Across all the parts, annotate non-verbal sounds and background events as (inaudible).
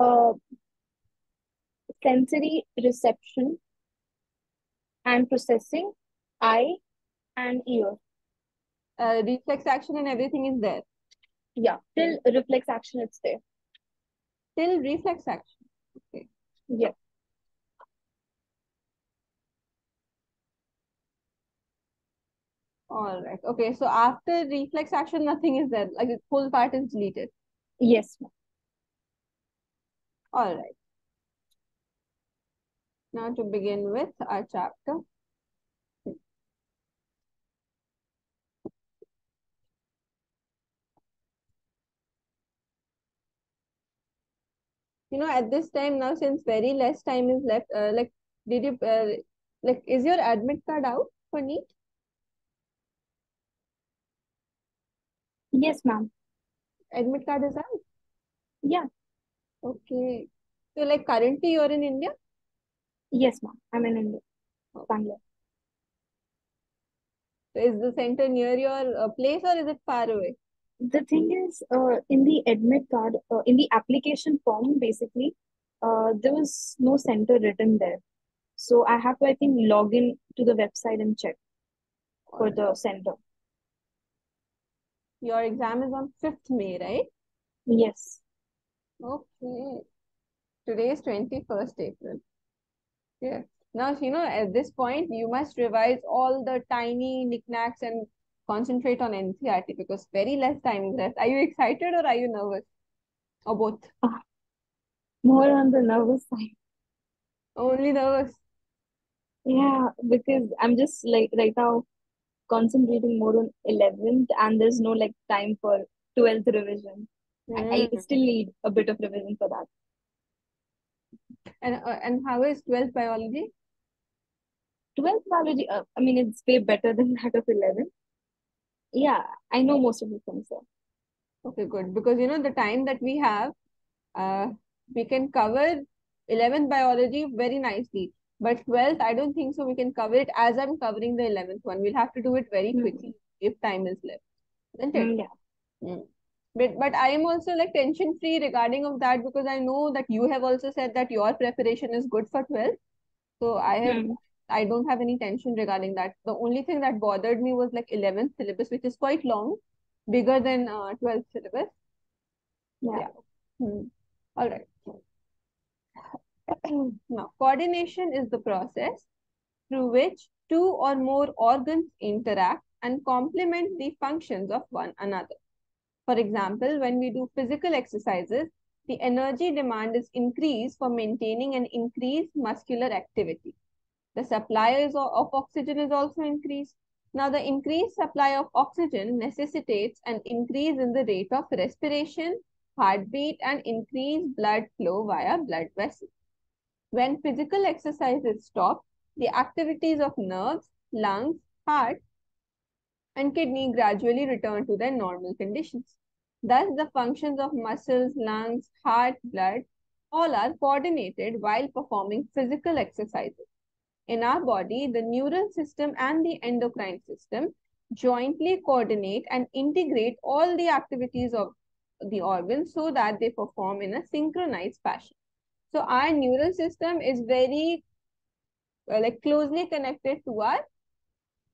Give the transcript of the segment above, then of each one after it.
uh, sensory reception and processing, eye and ear. Uh, reflex action and everything is there. Yeah, till reflex action, it's there. Till reflex action. Okay. Yeah. All right. Okay. So after reflex action, nothing is there. Like the whole part is deleted. Yes, ma'am. All right. Now to begin with our chapter. You know, at this time now, since very less time is left, uh, like, did you, uh, like, is your admit card out for NEET? Yes, ma'am. Admit card is out? Yeah. Okay. So, like, currently you're in India? Yes, ma'am. I'm in India, Bangalore. So is the center near your uh, place or is it far away? The thing is, uh, in the admit card, uh, in the application form, basically, uh, there was no center written there. So I have to, I think, log in to the website and check for the center. Your exam is on 5th May, right? Yes. Okay. Today is 21st April. Yeah. Now, you know, at this point, you must revise all the tiny knickknacks and concentrate on NCERT because very less time is left. Are you excited or are you nervous? Or both? More on the nervous side. Only nervous. Yeah, because I'm just like right now concentrating more on 11th and there's no like time for 12th revision. I, I Mm. still need a bit of revision for that. And, uh, and how is 12th biology? 12th biology, uh, I mean, it's way better than (laughs) that of 11. Yeah, I know most of the things there. Okay, good. Because, you know, the time that we have, uh, we can cover 11th biology very nicely. But 12th, I don't think so. We can cover it as I'm covering the 11th one. We'll have to do it very Mhm. quickly if time is left. Isn't it? Mm, yeah. Mm. But but I am also like tension free regarding of that because I know that you have also said that your preparation is good for 12 So I have Mm. I don't have any tension regarding that. The only thing that bothered me was like 11th syllabus, which is quite long, bigger than uh, 12th syllabus. Yeah. Yeah. Hmm. All right. (clears throat) Now, coordination is the process through which two or more organs interact and complement the functions of one another. For example, when we do physical exercises, the energy demand is increased for maintaining an increased muscular activity. The supply of oxygen is also increased. Now, the increased supply of oxygen necessitates an increase in the rate of respiration, heartbeat, and increased blood flow via blood vessels. When physical exercises stop, the activities of nerves, lungs, heart, and kidney gradually return to their normal conditions. Thus, the functions of muscles, lungs, heart, blood, all are coordinated while performing physical exercises. In our body, the neural system and the endocrine system jointly coordinate and integrate all the activities of the organs so that they perform in a synchronized fashion. So our neural system is very uh, like closely connected to our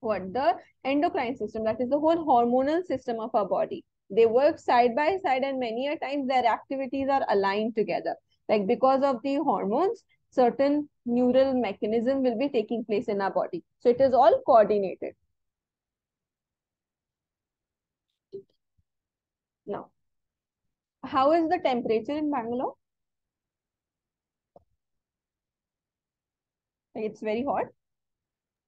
what the endocrine system that is the whole hormonal system of our body they work side by side and many a times their activities are aligned together. Like because of the hormones certain neural mechanism will be taking place in our body. So it is all coordinated. Now how is the temperature in bangalore? It's very hot?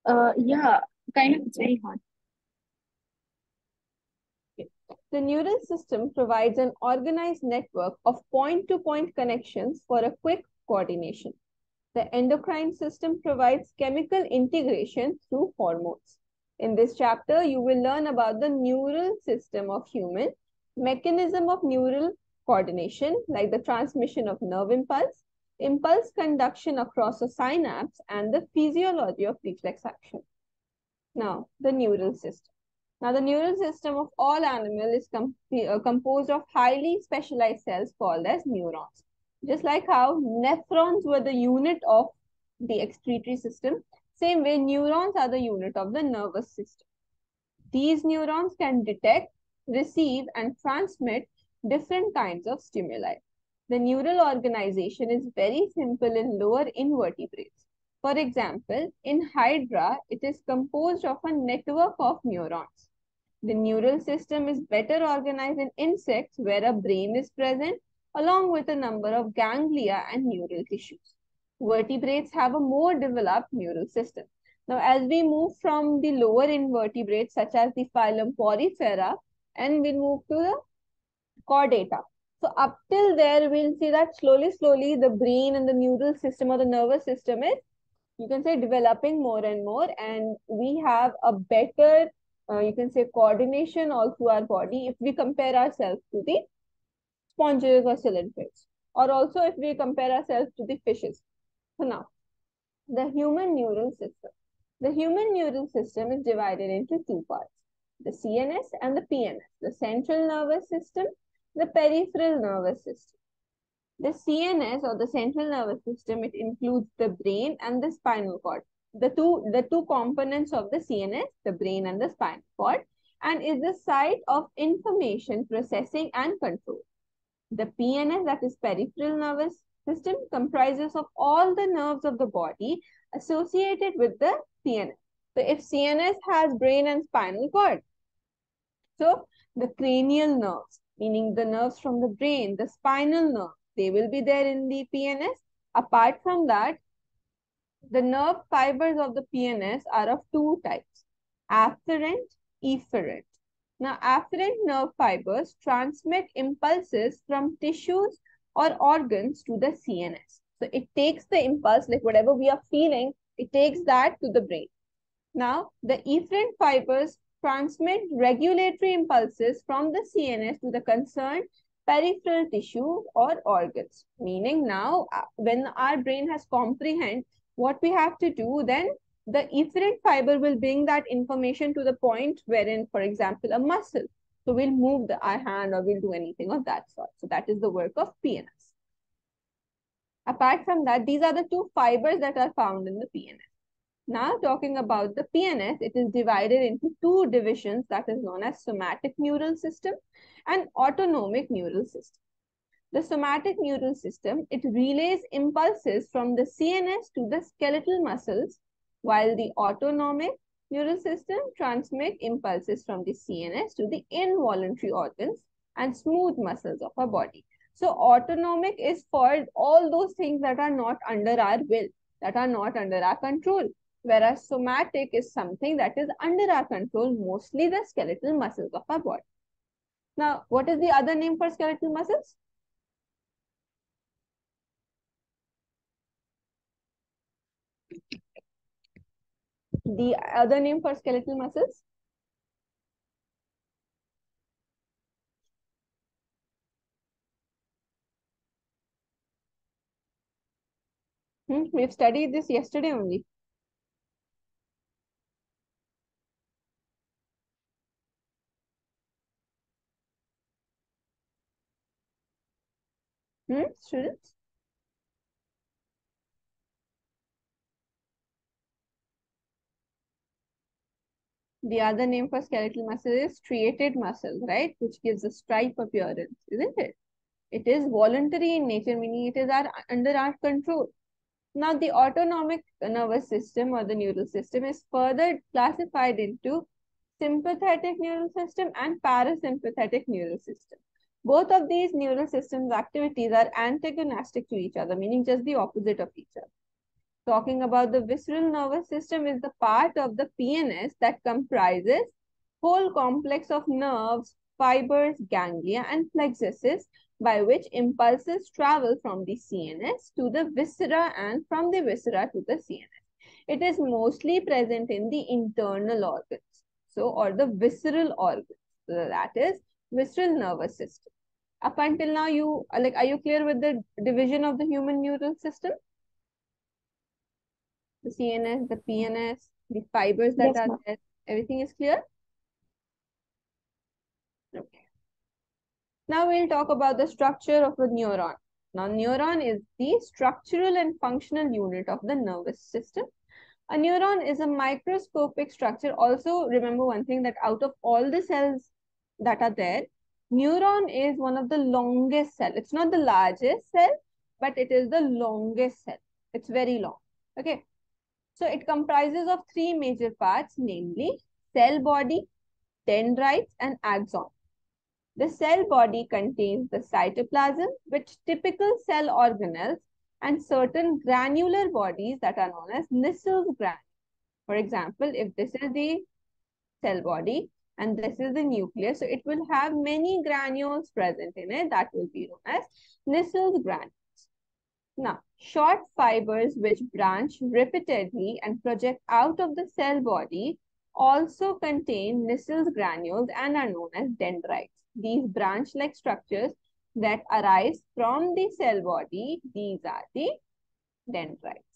Uh, yeah, kind of, it's very hard. The neural system provides an organized network of point-to-point connections for a quick coordination. The endocrine system provides chemical integration through hormones. In this chapter, you will learn about the neural system of human, mechanism of neural coordination, like the transmission of nerve impulse, impulse conduction across a synapse, and the physiology of reflex action. Now, the neural system. Now, the neural system of all animal is com uh, composed of highly specialized cells called as neurons. Just like how nephrons were the unit of the excretory system, same way neurons are the unit of the nervous system. These neurons can detect, receive, and transmit different kinds of stimuli. The neural organization is very simple in lower invertebrates. For example, in Hydra, it is composed of a network of neurons. The neural system is better organized in insects where a brain is present along with a number of ganglia and neural tissues. Vertebrates have a more developed neural system. Now, as we move from the lower invertebrates, such as the phylum Porifera, and we'll move to the chordata. So up till there, we'll see that slowly, slowly, the brain and the neural system or the nervous system is, you can say, developing more and more. And we have a better, uh, you can say, coordination all through our body if we compare ourselves to the sponges or cylindrids. Or also if we compare ourselves to the fishes. So now, the human neural system. The human neural system is divided into two parts, the CNS and the PNS, the central nervous system, the peripheral nervous system. The CNS or the central nervous system, it includes the brain and the spinal cord. The two, the two components of the CNS, the brain and the spinal cord, and is the site of information processing and control. The PNS, that is peripheral nervous system, comprises of all the nerves of the body associated with the CNS. So if CNS has brain and spinal cord, so the cranial nerves, meaning the nerves from the brain, the spinal nerve, they will be there in the PNS. Apart from that, the nerve fibers of the PNS are of two types, afferent, efferent. Now, afferent nerve fibers transmit impulses from tissues or organs to the CNS. So, it takes the impulse, like whatever we are feeling, it takes that to the brain. Now, the efferent fibers transmit regulatory impulses from the CNS to the concerned peripheral tissue or organs. Meaning now, uh, when our brain has comprehend what we have to do, then the efferent fiber will bring that information to the point wherein, for example, a muscle. So we'll move the our hand or we'll do anything of that sort. So that is the work of PNS. Apart from that, these are the two fibers that are found in the PNS. Now talking about the PNS, it is divided into two divisions that is known as somatic neural system and autonomic neural system. The somatic neural system, it relays impulses from the CNS to the skeletal muscles, while the autonomic neural system transmit impulses from the CNS to the involuntary organs and smooth muscles of our body. So autonomic is for all those things that are not under our will, that are not under our control. Whereas somatic is something that is under our control, mostly the skeletal muscles of our body. Now, what is the other name for skeletal muscles? The other name for skeletal muscles? Hmm, we've studied this yesterday only. Hmm, students? The other name for skeletal muscle is striated muscle, right? Which gives a stripe appearance, isn't it? It is voluntary in nature, meaning it is our, under our control. Now, the autonomic nervous system or the neural system is further classified into sympathetic neural system and parasympathetic neural system. Both of these neural systems activities are antagonistic to each other, meaning just the opposite of each other. Talking about the visceral nervous system is the part of the PNS that comprises whole complex of nerves, fibers, ganglia, and plexuses by which impulses travel from the CNS to the viscera and from the viscera to the CNS. It is mostly present in the internal organs, so or the visceral organs. So that is visceral nervous system. Up until now, you like, are you clear with the division of the human neural system? The CNS, the PNS, the fibers that Yes, are there. Everything is clear? Okay. Now we'll talk about the structure of a neuron. Now, neuron is the structural and functional unit of the nervous system. A neuron is a microscopic structure. Also, remember one thing that out of all the cells that are there, neuron is one of the longest cell. It's not the largest cell, but it is the longest cell. It's very long. Okay. So it comprises of three major parts, namely cell body, dendrites, and axon. The cell body contains the cytoplasm, which typical cell organelles and certain granular bodies that are known as Nissls granules. For example, if this is the cell body and this is the nucleus, so it will have many granules present in it that will be known as Nissls granules. Now, short fibers which branch repeatedly and project out of the cell body also contain Nissls granules and are known as dendrites. These branch-like structures that arise from the cell body, these are the dendrites.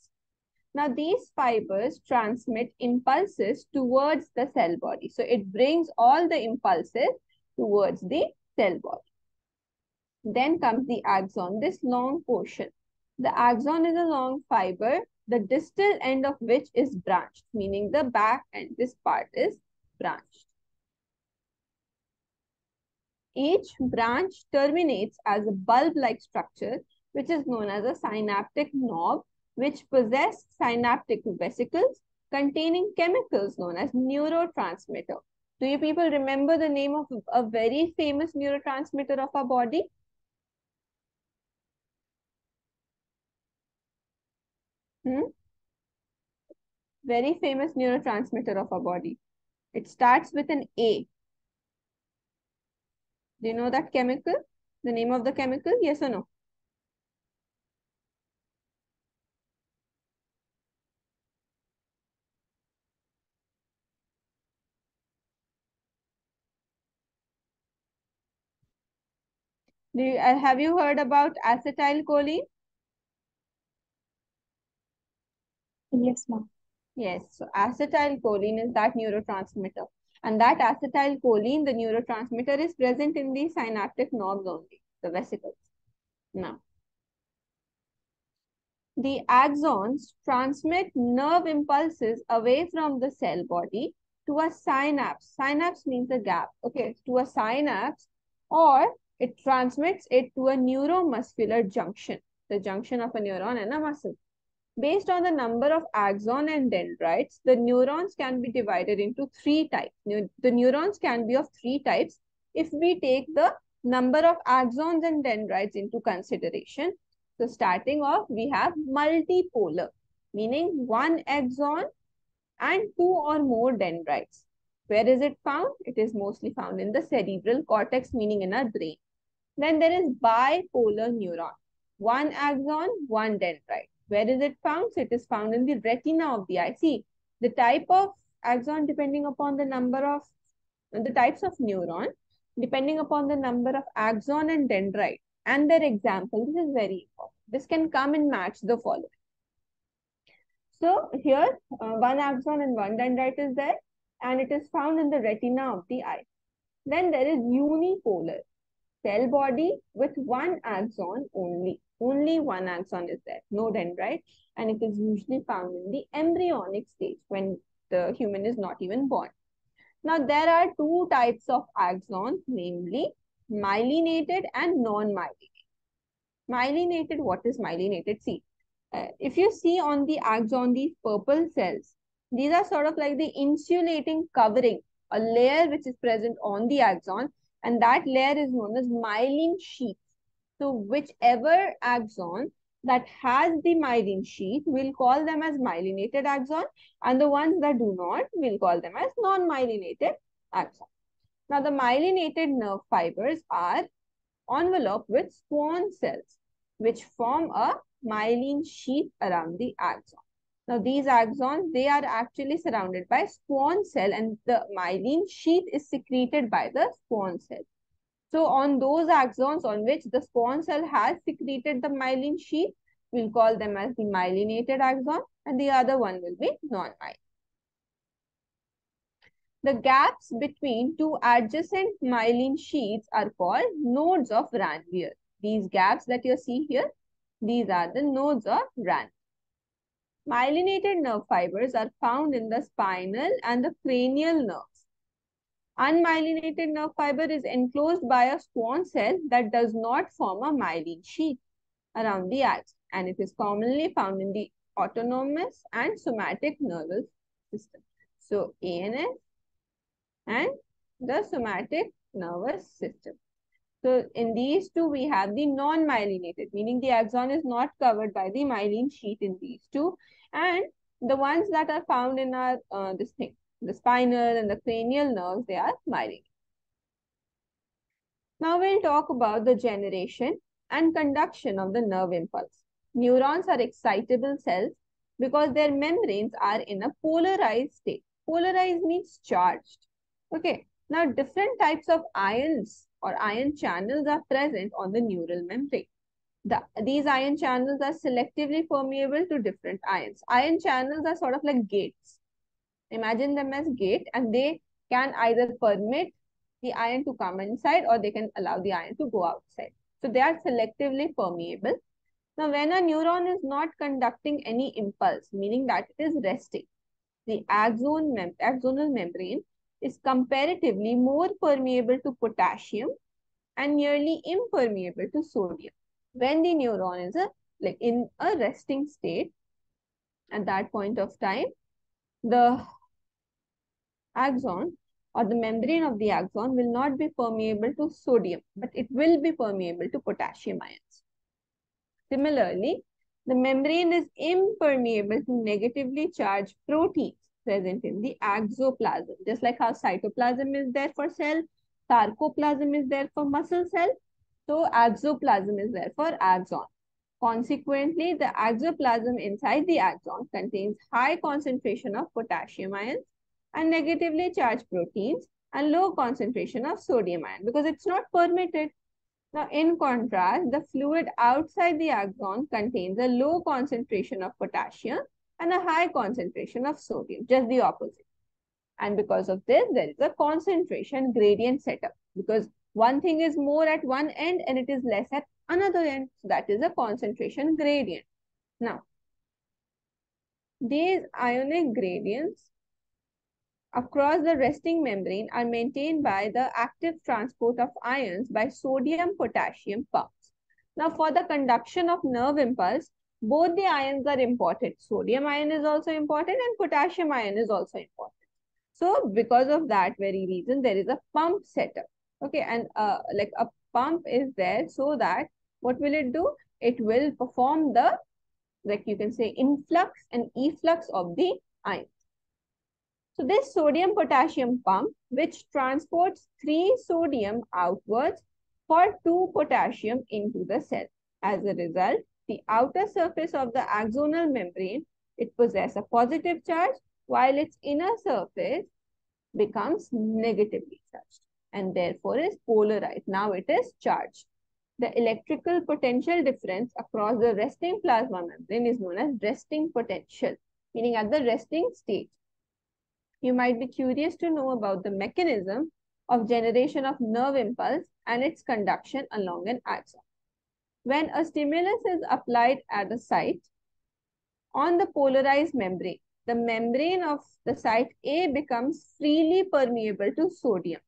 Now, these fibers transmit impulses towards the cell body. So, it brings all the impulses towards the cell body. Then comes the axon, this long portion. The axon is a long fiber, the distal end of which is branched, meaning the back end, this part is branched. Each branch terminates as a bulb-like structure, which is known as a synaptic knob, which possess synaptic vesicles containing chemicals known as neurotransmitter. Do you people remember the name of a very famous neurotransmitter of our body? Hmm? Very famous neurotransmitter of our body. It starts with an A. Do you know that chemical? The name of the chemical? Yes or no? Do you, uh, have you heard about acetylcholine? Yes, ma'am. Yes, so acetylcholine is that neurotransmitter. And that acetylcholine, the neurotransmitter, is present in the synaptic knobs only, the vesicles. Now, the axons transmit nerve impulses away from the cell body to a synapse. Synapse means a gap, okay, to a synapse, or it transmits it to a neuromuscular junction, the junction of a neuron and a muscle. Based on the number of axon and dendrites, the neurons can be divided into three types. The neurons can be of three types if we take the number of axons and dendrites into consideration. So starting off, we have multipolar, meaning one axon and two or more dendrites. Where is it found? It is mostly found in the cerebral cortex, meaning in our brain. Then there is bipolar neuron. One axon, one dendrite. Where is it found? So it is found in the retina of the eye. See, the type of axon depending upon the number of, the types of neuron, depending upon the number of axon and dendrite and their example. This is very important. This can come and match the following. So here, uh, one axon and one dendrite is there and it is found in the retina of the eye. Then there is unipolar cell body with one axon only. Only one axon is there, no dendrite, and it is usually found in the embryonic stage when the human is not even born. Now, there are two types of axons, namely myelinated and non-myelinated. Myelinated, what is myelinated? See, uh, if you see on the axon, these purple cells, these are sort of like the insulating covering, a layer which is present on the axon, and that layer is known as myelin sheath. So whichever axon that has the myelin sheath, we'll call them as myelinated axon and the ones that do not, we'll call them as non-myelinated axon. Now the myelinated nerve fibers are enveloped with Schwann cells which form a myelin sheath around the axon. Now these axons, they are actually surrounded by Schwann cell and the myelin sheath is secreted by the Schwann cell. So on those axons on which the Schwann cell has secreted the myelin sheath, we'll call them as the myelinated axon and the other one will be non-myelin. The gaps between two adjacent myelin sheaths are called nodes of Ranvier. These gaps that you see here, these are the nodes of RAN. Myelinated nerve fibers are found in the spinal and the cranial nerves. Unmyelinated nerve fiber is enclosed by a Schwann cell that does not form a myelin sheath around the axon and it is commonly found in the autonomous and somatic nervous system. So ANS and the somatic nervous system. So in these two, we have the non-myelinated, meaning the axon is not covered by the myelin sheath in these two. And the ones that are found in our, uh, this thing, the spinal and the cranial nerves, they are myelinated. Now we'll talk about the generation and conduction of the nerve impulse. Neurons are excitable cells because their membranes are in a polarized state. Polarized means charged. Okay. Now different types of ions or ion channels are present on the neural membrane. The, these ion channels are selectively permeable to different ions. Ion channels are sort of like gates. Imagine them as gate and they can either permit the ion to come inside or they can allow the ion to go outside. So they are selectively permeable. Now when a neuron is not conducting any impulse, meaning that it is resting, the axon mem axonal membrane is comparatively more permeable to potassium and nearly impermeable to sodium. When the neuron is a, like in a resting state, at that point of time, the axon or the membrane of the axon will not be permeable to sodium, but it will be permeable to potassium ions. Similarly, the membrane is impermeable to negatively charged proteins present in the axoplasm. Just like how cytoplasm is there for cell, sarcoplasm is there for muscle cell, so axoplasm is there for axon. Consequently, the axoplasm inside the axon contains high concentration of potassium ions and negatively charged proteins and low concentration of sodium ion because it's not permitted. Now, in contrast, the fluid outside the axon contains a low concentration of potassium and a high concentration of sodium, just the opposite. And because of this, there is a concentration gradient setup because one thing is more at one end and it is less at another end. So that is a concentration gradient. Now, these ionic gradients across the resting membrane are maintained by the active transport of ions by sodium-potassium pumps. Now, for the conduction of nerve impulse, both the ions are important. Sodium ion is also important and potassium ion is also important. So, because of that very reason, there is a pump setup. Okay, and uh, like a pump is there so that what will it do? It will perform the, like you can say, influx and efflux of the ions. So this sodium potassium pump, which transports three sodium outwards for two potassium into the cell. As a result, the outer surface of the axonal membrane, it possesses a positive charge, while its inner surface becomes negatively charged and therefore is polarized. Now it is charged. The electrical potential difference across the resting plasma membrane is known as resting potential, meaning at the resting state you might be curious to know about the mechanism of generation of nerve impulse and its conduction along an axon. When a stimulus is applied at the site on the polarized membrane, the membrane of the site A becomes freely permeable to sodium.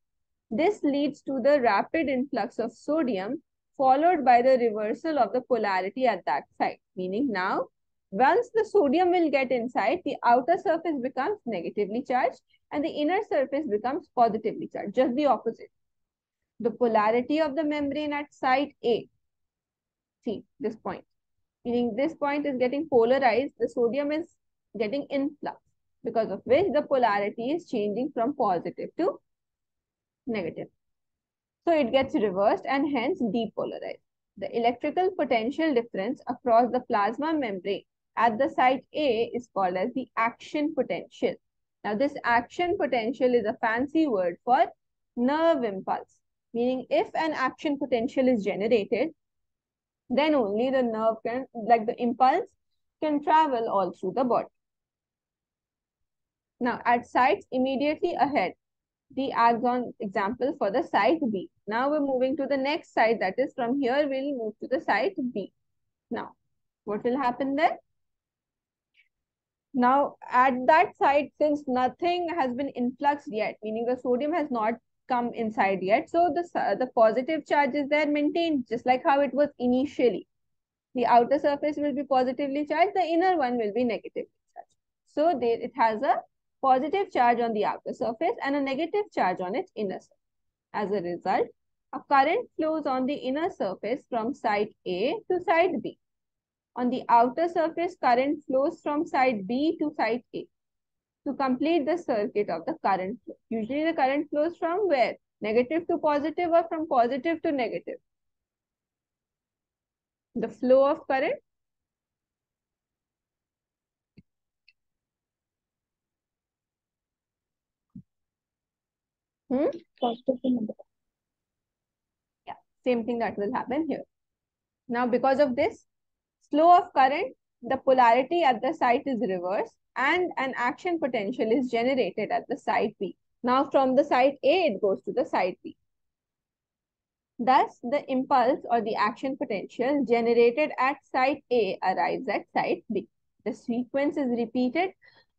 This leads to the rapid influx of sodium followed by the reversal of the polarity at that site, meaning now once the sodium will get inside, the outer surface becomes negatively charged and the inner surface becomes positively charged, just the opposite. The polarity of the membrane at site A, this point, meaning this point is getting polarized, the sodium is getting influx, because of which the polarity is changing from positive to negative. So it gets reversed and hence depolarized. The electrical potential difference across the plasma membrane at the site A is called as the action potential. Now this action potential is a fancy word for nerve impulse, meaning if an action potential is generated, then only the nerve can, like the impulse, can travel all through the body. Now at sites immediately ahead, the axon example for the site B. Now we're moving to the next site. That is from here, we'll move to the site B. Now, what will happen there? Now, at that site, since nothing has been influxed yet, meaning the sodium has not come inside yet, so the, the positive charge is there maintained, just like how it was initially. The outer surface will be positively charged, the inner one will be negatively charged. So, there, it has a positive charge on the outer surface and a negative charge on its inner surface. As a result, a current flows on the inner surface from side A to side B. On the outer surface, current flows from side B to side A to complete the circuit of the current flow. Usually the current flows from where? Negative to positive or from positive to negative? The flow of current Hmm? Positive to negative. Yeah, same thing that will happen here. Now, because of this, flow of current, the polarity at the site is reversed and an action potential is generated at the site B. Now from the site A, it goes to the site B. Thus, the impulse or the action potential generated at site A arrives at site B. The sequence is repeated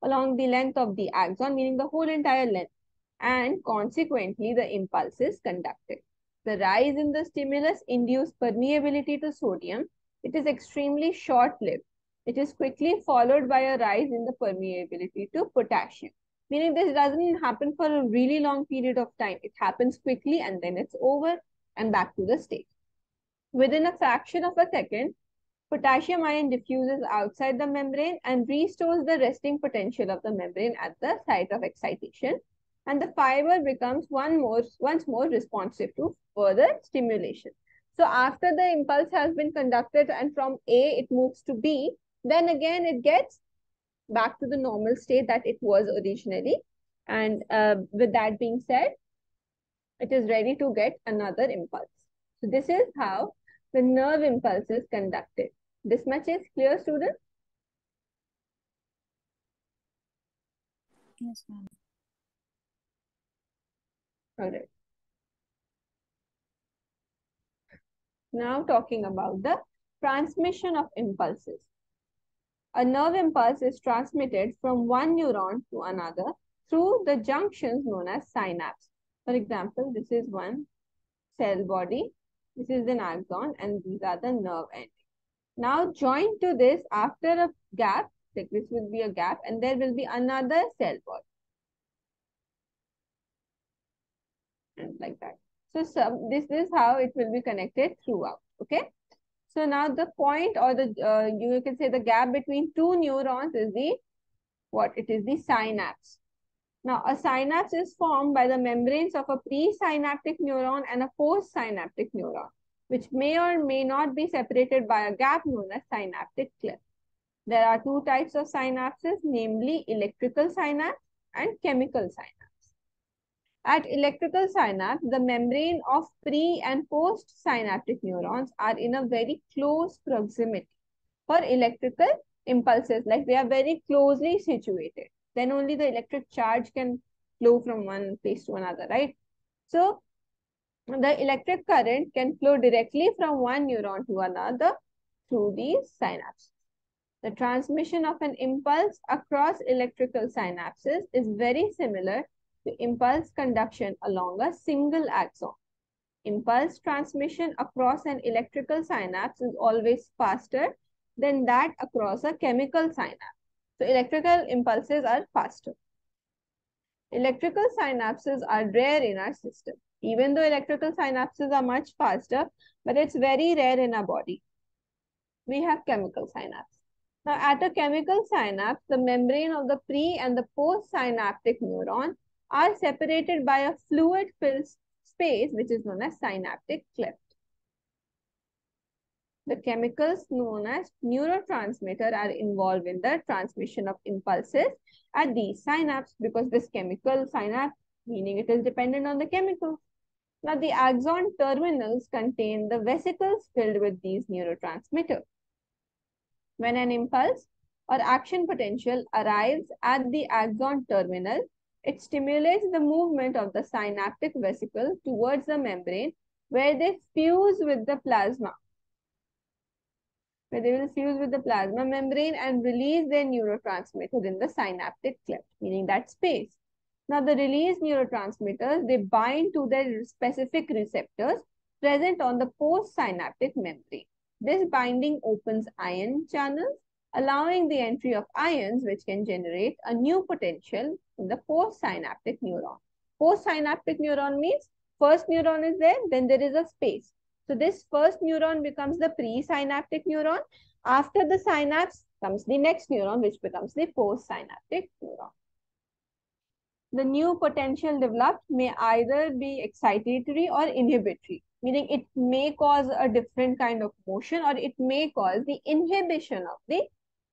along the length of the axon, meaning the whole entire length, and consequently, the impulse is conducted. The rise in the stimulus induced permeability to sodium it is extremely short-lived. It is quickly followed by a rise in the permeability to potassium. Meaning this doesn't happen for a really long period of time. It happens quickly and then it's over and back to the state. Within a fraction of a second, potassium ion diffuses outside the membrane and restores the resting potential of the membrane at the site of excitation. And the fiber becomes one more, once more responsive to further stimulation. So after the impulse has been conducted and from A it moves to B, then again it gets back to the normal state that it was originally. And uh, with that being said, it is ready to get another impulse. So this is how the nerve impulse is conducted. This much is clear, students? Yes, ma'am. All right. Now talking about the transmission of impulses. A nerve impulse is transmitted from one neuron to another through the junctions known as synapse. For example, this is one cell body, this is an axon, and these are the nerve endings. Now joined to this after a gap, like this will be a gap, and there will be another cell body. And like that. So some, this is how it will be connected throughout. Okay. So now the point or the, uh, you can say the gap between two neurons is the, what? It is the synapse. Now a synapse is formed by the membranes of a presynaptic neuron and a postsynaptic neuron, which may or may not be separated by a gap known as synaptic cleft. There are two types of synapses, namely electrical synapse and chemical synapse. At electrical synapse, the membrane of pre and post synaptic neurons are in a very close proximity for electrical impulses, like they are very closely situated. Then only the electric charge can flow from one place to another, right? So, the electric current can flow directly from one neuron to another through these synapses. The transmission of an impulse across electrical synapses is very similar to impulse conduction along a single axon. Impulse transmission across an electrical synapse is always faster than that across a chemical synapse. So electrical impulses are faster. Electrical synapses are rare in our system. Even though electrical synapses are much faster, but it's very rare in our body. We have chemical synapse. Now, at a chemical synapse, the membrane of the pre and the post-synaptic neuron are separated by a fluid-filled space which is known as synaptic cleft. The chemicals known as neurotransmitter are involved in the transmission of impulses at these synapses because this chemical synapse, meaning it is dependent on the chemical. Now, the axon terminals contain the vesicles filled with these neurotransmitters. When an impulse or action potential arrives at the axon terminal, It stimulates the movement of the synaptic vesicle towards the membrane where they fuse with the plasma. Where they will fuse with the plasma membrane and release their neurotransmitter in the synaptic cleft, meaning that space. Now, the released neurotransmitters, they bind to their specific receptors present on the postsynaptic membrane. This binding opens ion channels, allowing the entry of ions which can generate a new potential in the postsynaptic neuron. Postsynaptic neuron means first neuron is there, then there is a space. So this first neuron becomes the presynaptic neuron. After the synapse comes the next neuron, which becomes the postsynaptic neuron. The new potential developed may either be excitatory or inhibitory meaning it may cause a different kind of motion or it may cause the inhibition of the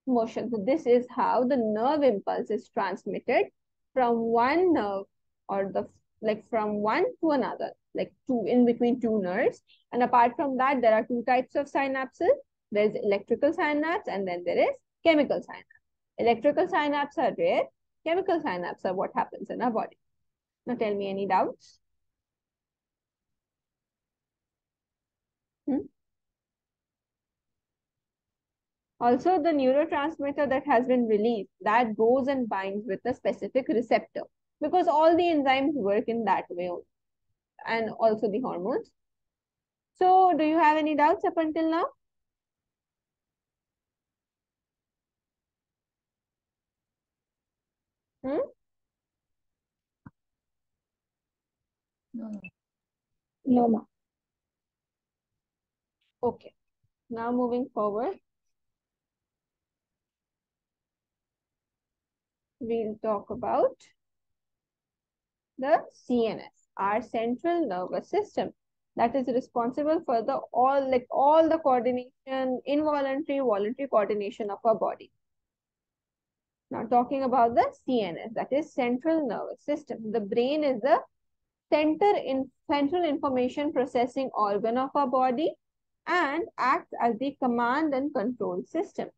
motion. So this is how the nerve impulse is transmitted from one nerve or the like from one to another, like two in between two nerves. And apart from that, there are two types of synapses. There's electrical synapse and then there is chemical synapse. Electrical synapse are rare. Chemical synapse are what happens in our body. Now tell me any doubts? Hmm? Also, the neurotransmitter that has been released, that goes and binds with a specific receptor because all the enzymes work in that way and also the hormones. So, do you have any doubts up until now? Hmm? No. No, ma. Okay. Now moving forward. We'll talk about the CNS, our central nervous system that is responsible for the all like all the coordination, involuntary, voluntary coordination of our body. Now talking about the CNS, that is central nervous system. The brain is the center in central information processing organ of our body and acts as the command and control system.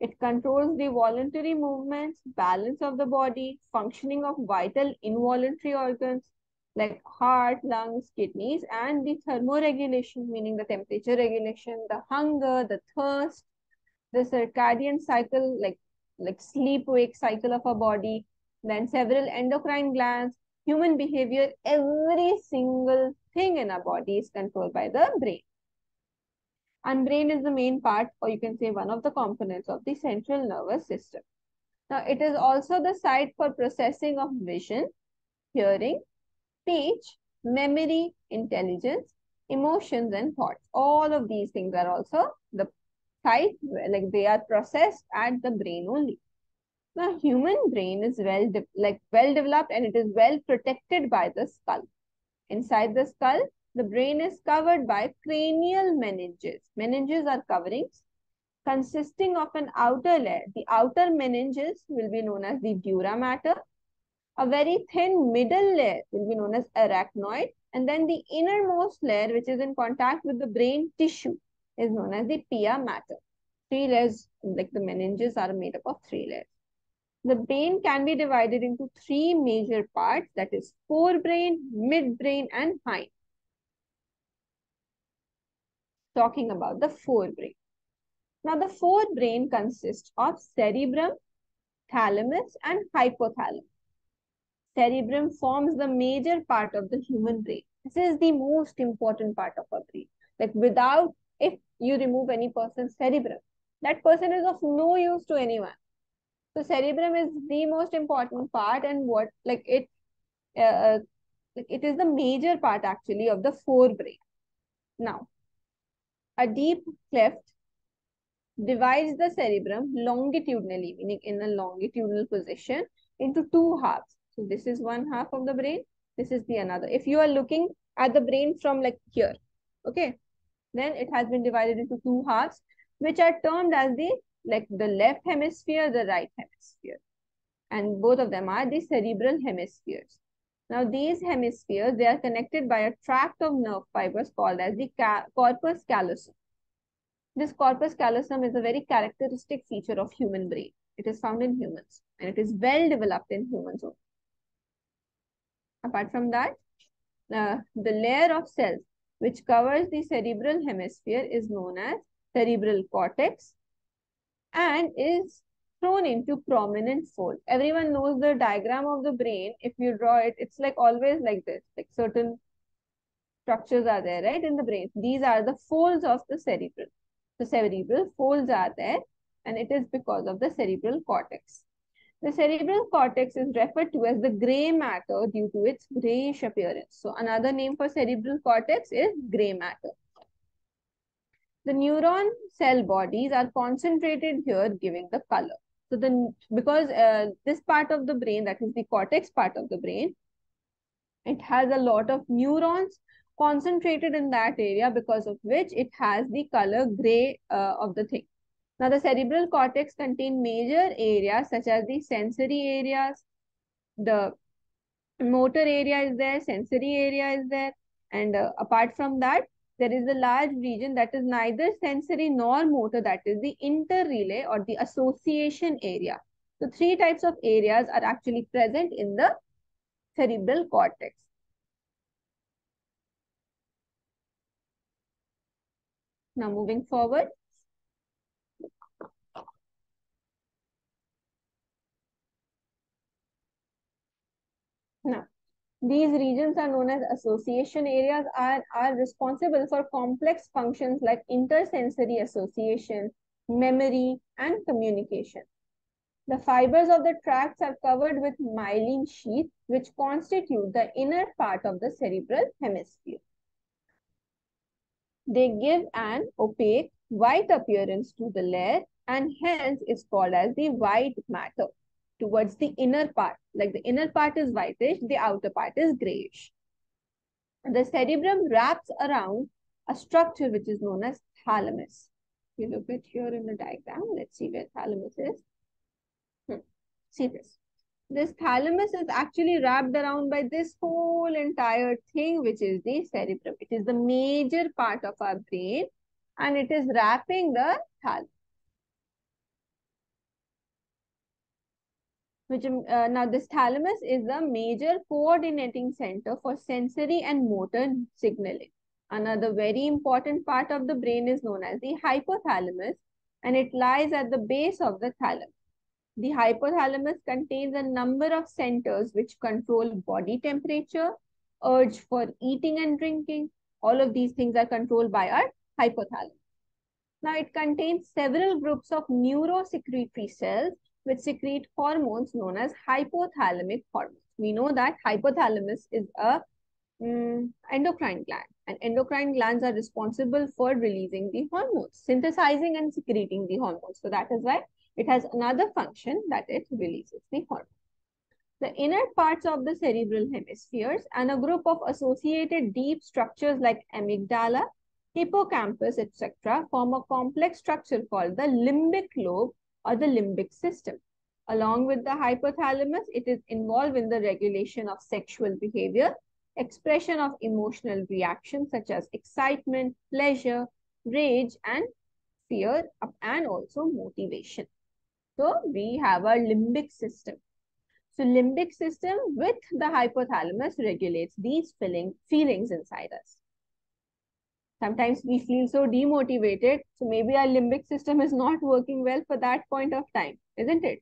It controls the voluntary movements, balance of the body, functioning of vital involuntary organs like heart, lungs, kidneys, and the thermoregulation, meaning the temperature regulation, the hunger, the thirst, the circadian cycle, like, like sleep-wake cycle of our body, then several endocrine glands, human behavior, every single thing in our body is controlled by the brain. And brain is the main part, or you can say one of the components of the central nervous system. Now, it is also the site for processing of vision, hearing, speech, memory, intelligence, emotions, and thoughts. All of these things are also the site, like they are processed at the brain only. Now, human brain is well, like well developed and it is well protected by the skull. Inside the skull, the brain is covered by cranial meninges. Meninges are coverings consisting of an outer layer. The outer meninges will be known as the dura mater. A very thin middle layer will be known as arachnoid. And then the innermost layer, which is in contact with the brain tissue, is known as the pia mater. Three layers, like the meninges, are made up of three layers. The brain can be divided into three major parts, that is forebrain, midbrain, and hind. Talking about the forebrain. Now, the forebrain consists of cerebrum, thalamus, and hypothalamus. Cerebrum forms the major part of the human brain. This is the most important part of our brain. Like without, if you remove any person's cerebrum, that person is of no use to anyone. So cerebrum is the most important part and what like it, uh, like it is the major part actually of the forebrain. Now, a deep cleft divides the cerebrum longitudinally, meaning in a longitudinal position, into two halves. So this is one half of the brain. This is the another. If you are looking at the brain from like here, okay, then it has been divided into two halves, which are termed as the like the left hemisphere, the right hemisphere. And both of them are the cerebral hemispheres. Now, these hemispheres, they are connected by a tract of nerve fibers called as the corpus callosum. This corpus callosum is a very characteristic feature of human brain. It is found in humans and it is well developed in humans. Apart from that, uh, the layer of cells which covers the cerebral hemisphere is known as cerebral cortex and is thrown into prominent fold. Everyone knows the diagram of the brain. If you draw it, it's like always like this, like certain structures are there, right, in the brain. These are the folds of the cerebral. The cerebral folds are there and it is because of the cerebral cortex. The cerebral cortex is referred to as the gray matter due to its grayish appearance. So another name for cerebral cortex is gray matter. The neuron cell bodies are concentrated here giving the color. So the because uh, this part of the brain, that is the cortex part of the brain, it has a lot of neurons concentrated in that area because of which it has the color gray uh, of the thing. Now the cerebral cortex contain major areas such as the sensory areas, the motor area is there, sensory area is there and uh, apart from that there is a large region that is neither sensory nor motor that is the interrelay or the association area. So three types of areas are actually present in the cerebral cortex. Now moving forward. Now, these regions are known as association areas and are responsible for complex functions like intersensory association, memory, and communication. The fibers of the tracts are covered with myelin sheath, which constitute the inner part of the cerebral hemisphere. They give an opaque white appearance to the layer and hence is called as the white matter towards the inner part. Like the inner part is whitish, the outer part is grayish. The cerebrum wraps around a structure which is known as thalamus. You look at here in the diagram. Let's see where thalamus is. Hmm. See this this thalamus is actually wrapped around by this whole entire thing, which is the cerebrum. It is the major part of our brain and it is wrapping the thalamus. Which, uh, now, this thalamus is the major coordinating center for sensory and motor signaling. Another very important part of the brain is known as the hypothalamus and it lies at the base of the thalamus. The hypothalamus contains a number of centers which control body temperature, urge for eating and drinking. All of these things are controlled by our hypothalamus. Now, it contains several groups of neurosecretory cells which secrete hormones known as hypothalamic hormones. We know that hypothalamus is a um, endocrine gland and endocrine glands are responsible for releasing the hormones, synthesizing and secreting the hormones. So that is why it has another function that it releases the hormone. The inner parts of the cerebral hemispheres and a group of associated deep structures like amygdala, hippocampus, etc. form a complex structure called the limbic lobe or the limbic system. Along with the hypothalamus, it is involved in the regulation of sexual behavior, expression of emotional reactions such as excitement, pleasure, rage, and fear, and also motivation. So we have our limbic system. So limbic system with the hypothalamus regulates these feeling, feelings inside us. Sometimes we feel so demotivated. So maybe our limbic system is not working well for that point of time, isn't it?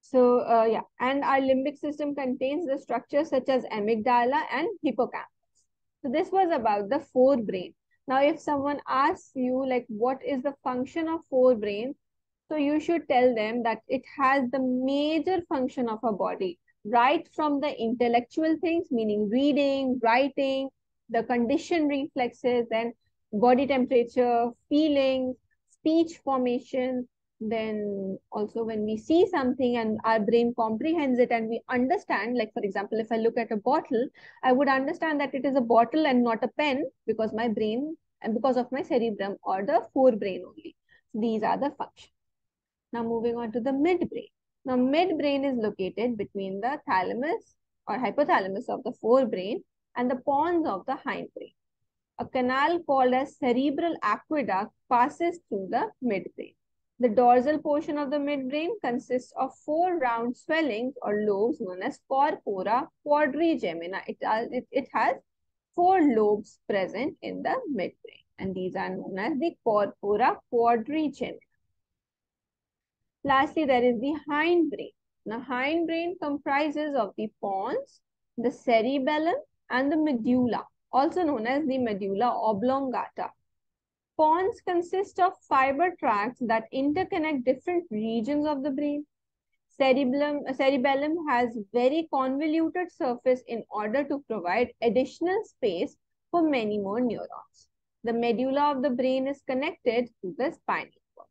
So uh, yeah, and our limbic system contains the structures such as amygdala and hippocampus. So this was about the forebrain. Now, if someone asks you like what is the function of forebrain, so you should tell them that it has the major function of a body, right from the intellectual things, meaning reading, writing, the condition reflexes, then body temperature, feelings, speech formation, then also when we see something and our brain comprehends it and we understand like for example if i look at a bottle i would understand that it is a bottle and not a pen because my brain and because of my cerebrum or the forebrain only. These are the functions. Now moving on to the midbrain. Now midbrain is located between the thalamus or hypothalamus of the forebrain and the pons of the hindbrain a canal called as cerebral aqueduct passes through the midbrain The dorsal portion of the midbrain consists of four round swellings or lobes known as corpora quadrigemina. It, it, it has four lobes present in the midbrain and these are known as the corpora quadrigemina. Lastly, there is the hindbrain. Now, hindbrain comprises of the pons, the cerebellum and the medulla, also known as the medulla oblongata. Pons consist of fiber tracts that interconnect different regions of the brain. Cerebellum, cerebellum has very convoluted surface in order to provide additional space for many more neurons. The medulla of the brain is connected to the spinal cord.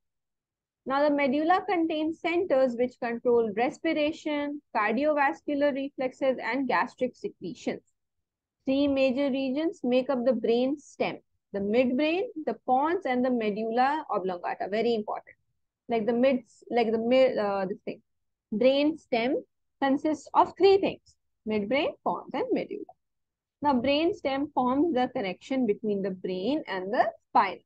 Now, the medulla contains centers which control respiration, cardiovascular reflexes, and gastric secretions. Three major regions make up the brain stem the midbrain, the pons, and the medulla oblongata. Very important. Like the mid, like the mid, uh, this thing. Brain stem consists of three things: midbrain, pons, and medulla. Now, brain stem forms the connection between the brain and the spine.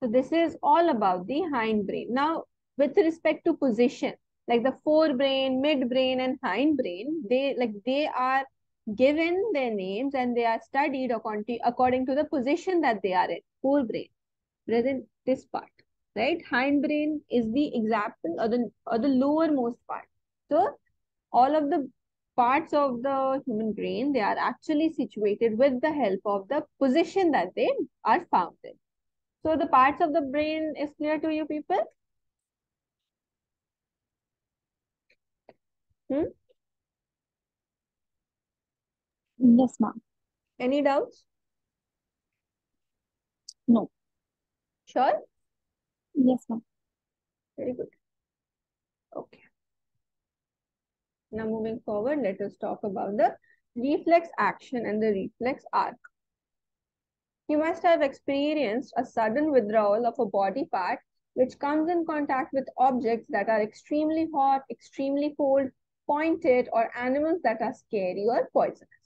So this is all about the hindbrain. Now, with respect to position, like the forebrain, midbrain, and hindbrain, they like they are given their names and they are studied according, to the position that they are in. Whole brain, present this part, right? Hindbrain is the example or the, or the lowermost part. So all of the parts of the human brain, they are actually situated with the help of the position that they are found in. So the parts of the brain is clear to you people? Hmm? Yes, ma'am. Any doubts? No. Sure? Yes, ma'am. Very good. Okay. Now moving forward, let us talk about the reflex action and the reflex arc. You must have experienced a sudden withdrawal of a body part which comes in contact with objects that are extremely hot, extremely cold, pointed, or animals that are scary or poisonous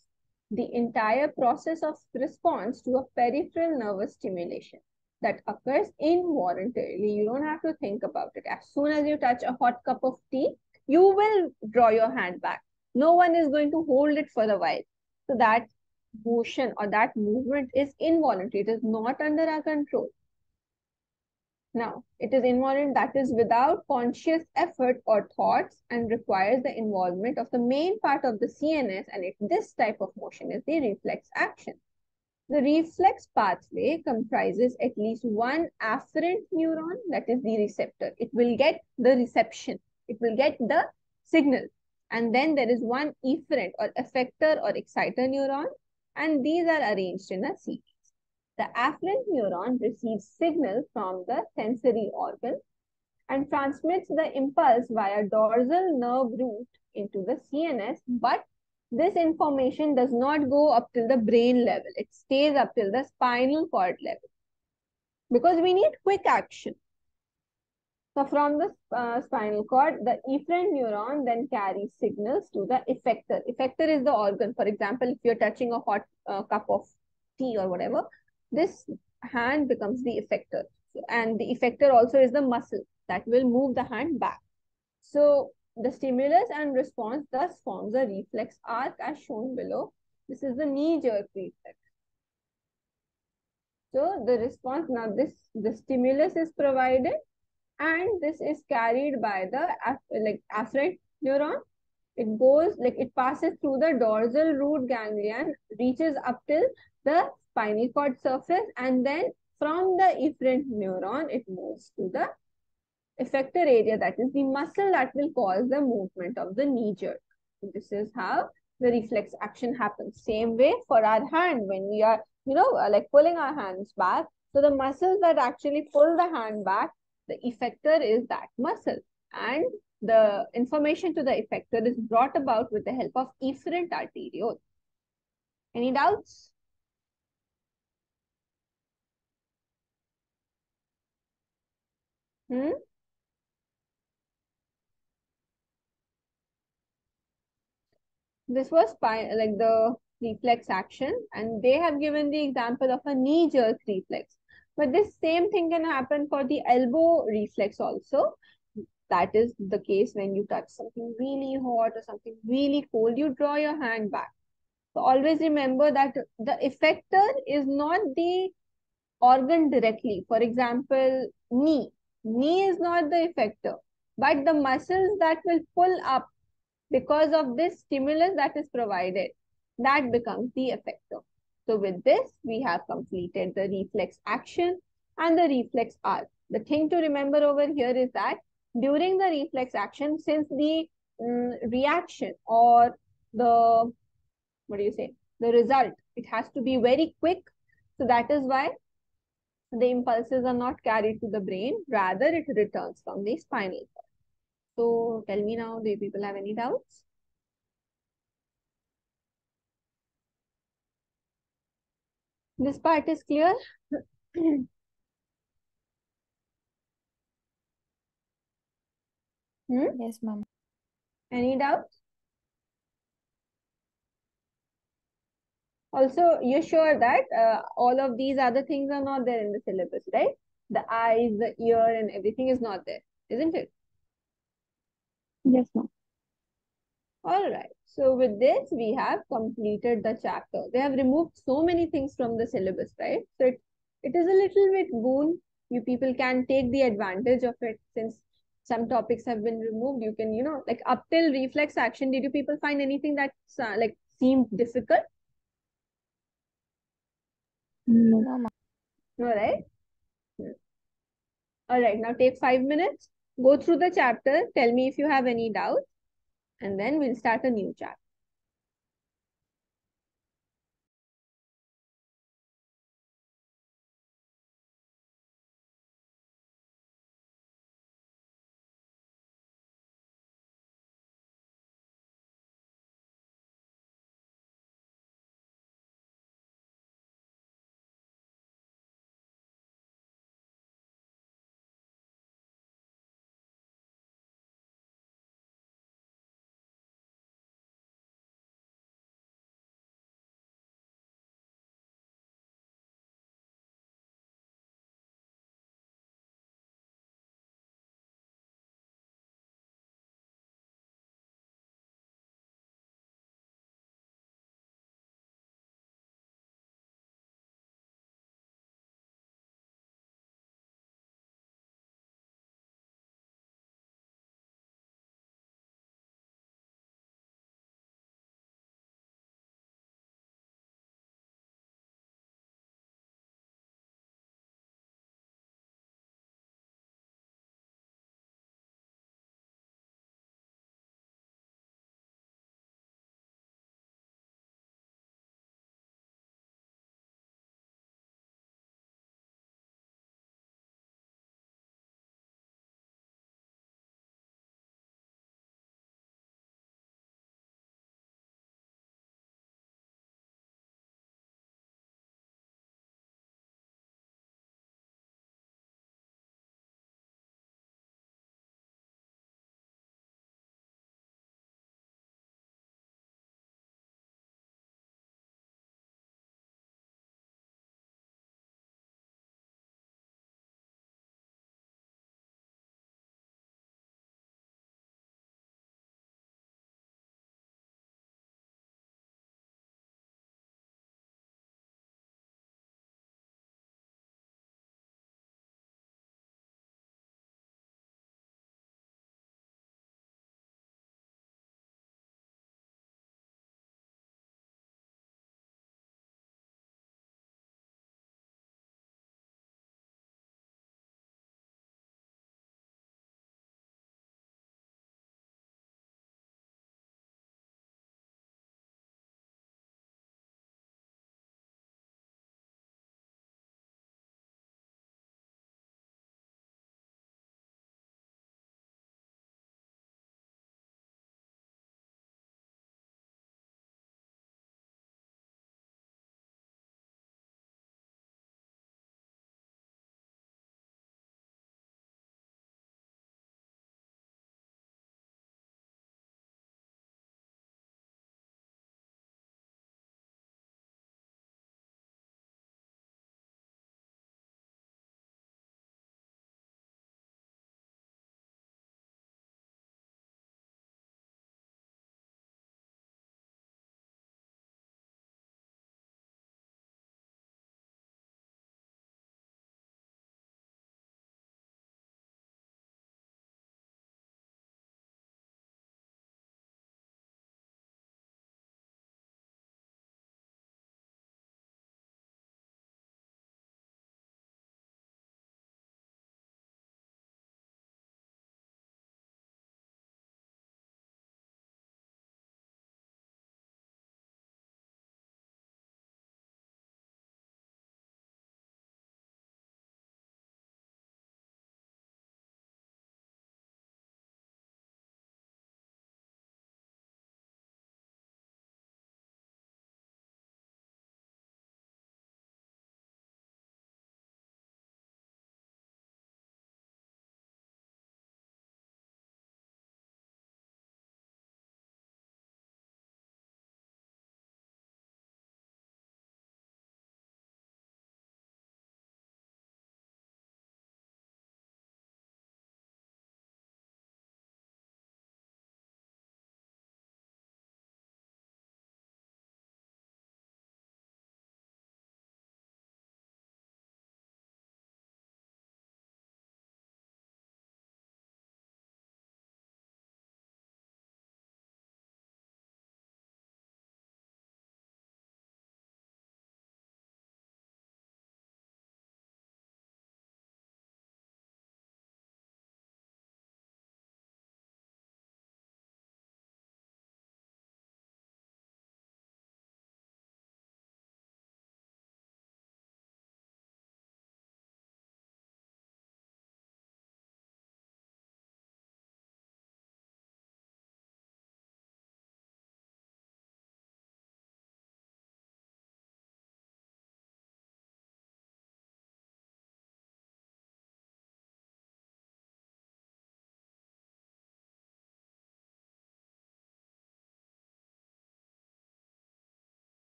the entire process of response to a peripheral nervous stimulation that occurs involuntarily. You don't have to think about it. As soon as you touch a hot cup of tea, you will draw your hand back. No one is going to hold it for a while. So that motion or that movement is involuntary. It is not under our control. Now, it is involuntary that is without conscious effort or thoughts and requires the involvement of the main part of the CNS and it, this type of motion is the reflex action. The reflex pathway comprises at least one afferent neuron, that is the receptor. It will get the reception. It will get the signal. And then there is one efferent or effector or exciter neuron. And these are arranged in a sequence. The afferent neuron receives signal from the sensory organ and transmits the impulse via dorsal nerve root into the CNS, but this information does not go up till the brain level. It stays up till the spinal cord level because we need quick action. So from the uh, spinal cord, the efferent neuron then carries signals to the effector. Effector is the organ. For example, if you're touching a hot uh, cup of tea or whatever, this hand becomes the effector. And the effector also is the muscle that will move the hand back. So the stimulus and response thus forms a reflex arc as shown below. This is the knee jerk reflex. So the response now this the stimulus is provided and this is carried by the like afferent neuron. It goes like it passes through the dorsal root ganglion, reaches up till the spinal cord surface and then from the efferent neuron, it moves to the effector area, that is the muscle that will cause the movement of the knee jerk. This is how the reflex action happens. Same way for our hand when we are, you know, uh, like pulling our hands back. So the muscles that actually pull the hand back, the effector is that muscle. And the information to the effector is brought about with the help of efferent arteriole. Any doubts? Hmm? This was like the reflex action and they have given the example of a knee jerk reflex. But this same thing can happen for the elbow reflex also. That is the case when you touch something really hot or something really cold, you draw your hand back. So always remember that the effector is not the organ directly. For example, knee. Knee is not the effector, but the muscles that will pull up because of this stimulus that is provided, that becomes the effector. So with this, we have completed the reflex action and the reflex arc. The thing to remember over here is that during the reflex action, since the um, reaction or the, what do you say, the result, it has to be very quick. So that is why the impulses are not carried to the brain, rather it returns from the spinal cord. So tell me now, do people have any doubts? This part is clear? (clears throat) hmm? Yes, ma'am. Any doubts? Also, you're sure that uh, all of these other things are not there in the syllabus, right? The eyes, the ear, and everything is not there, isn't it? Yes, ma'am. All right. So with this, we have completed the chapter. They have removed so many things from the syllabus, right? So it, it is a little bit boon. You people can take the advantage of it since some topics have been removed. You can, you know, like up till reflex action, did you people find anything that uh, like seemed difficult? No. No, No, right? All right. Now take five minutes. Go through the chapter. Tell me if you have any doubts. And then we'll start a new chapter.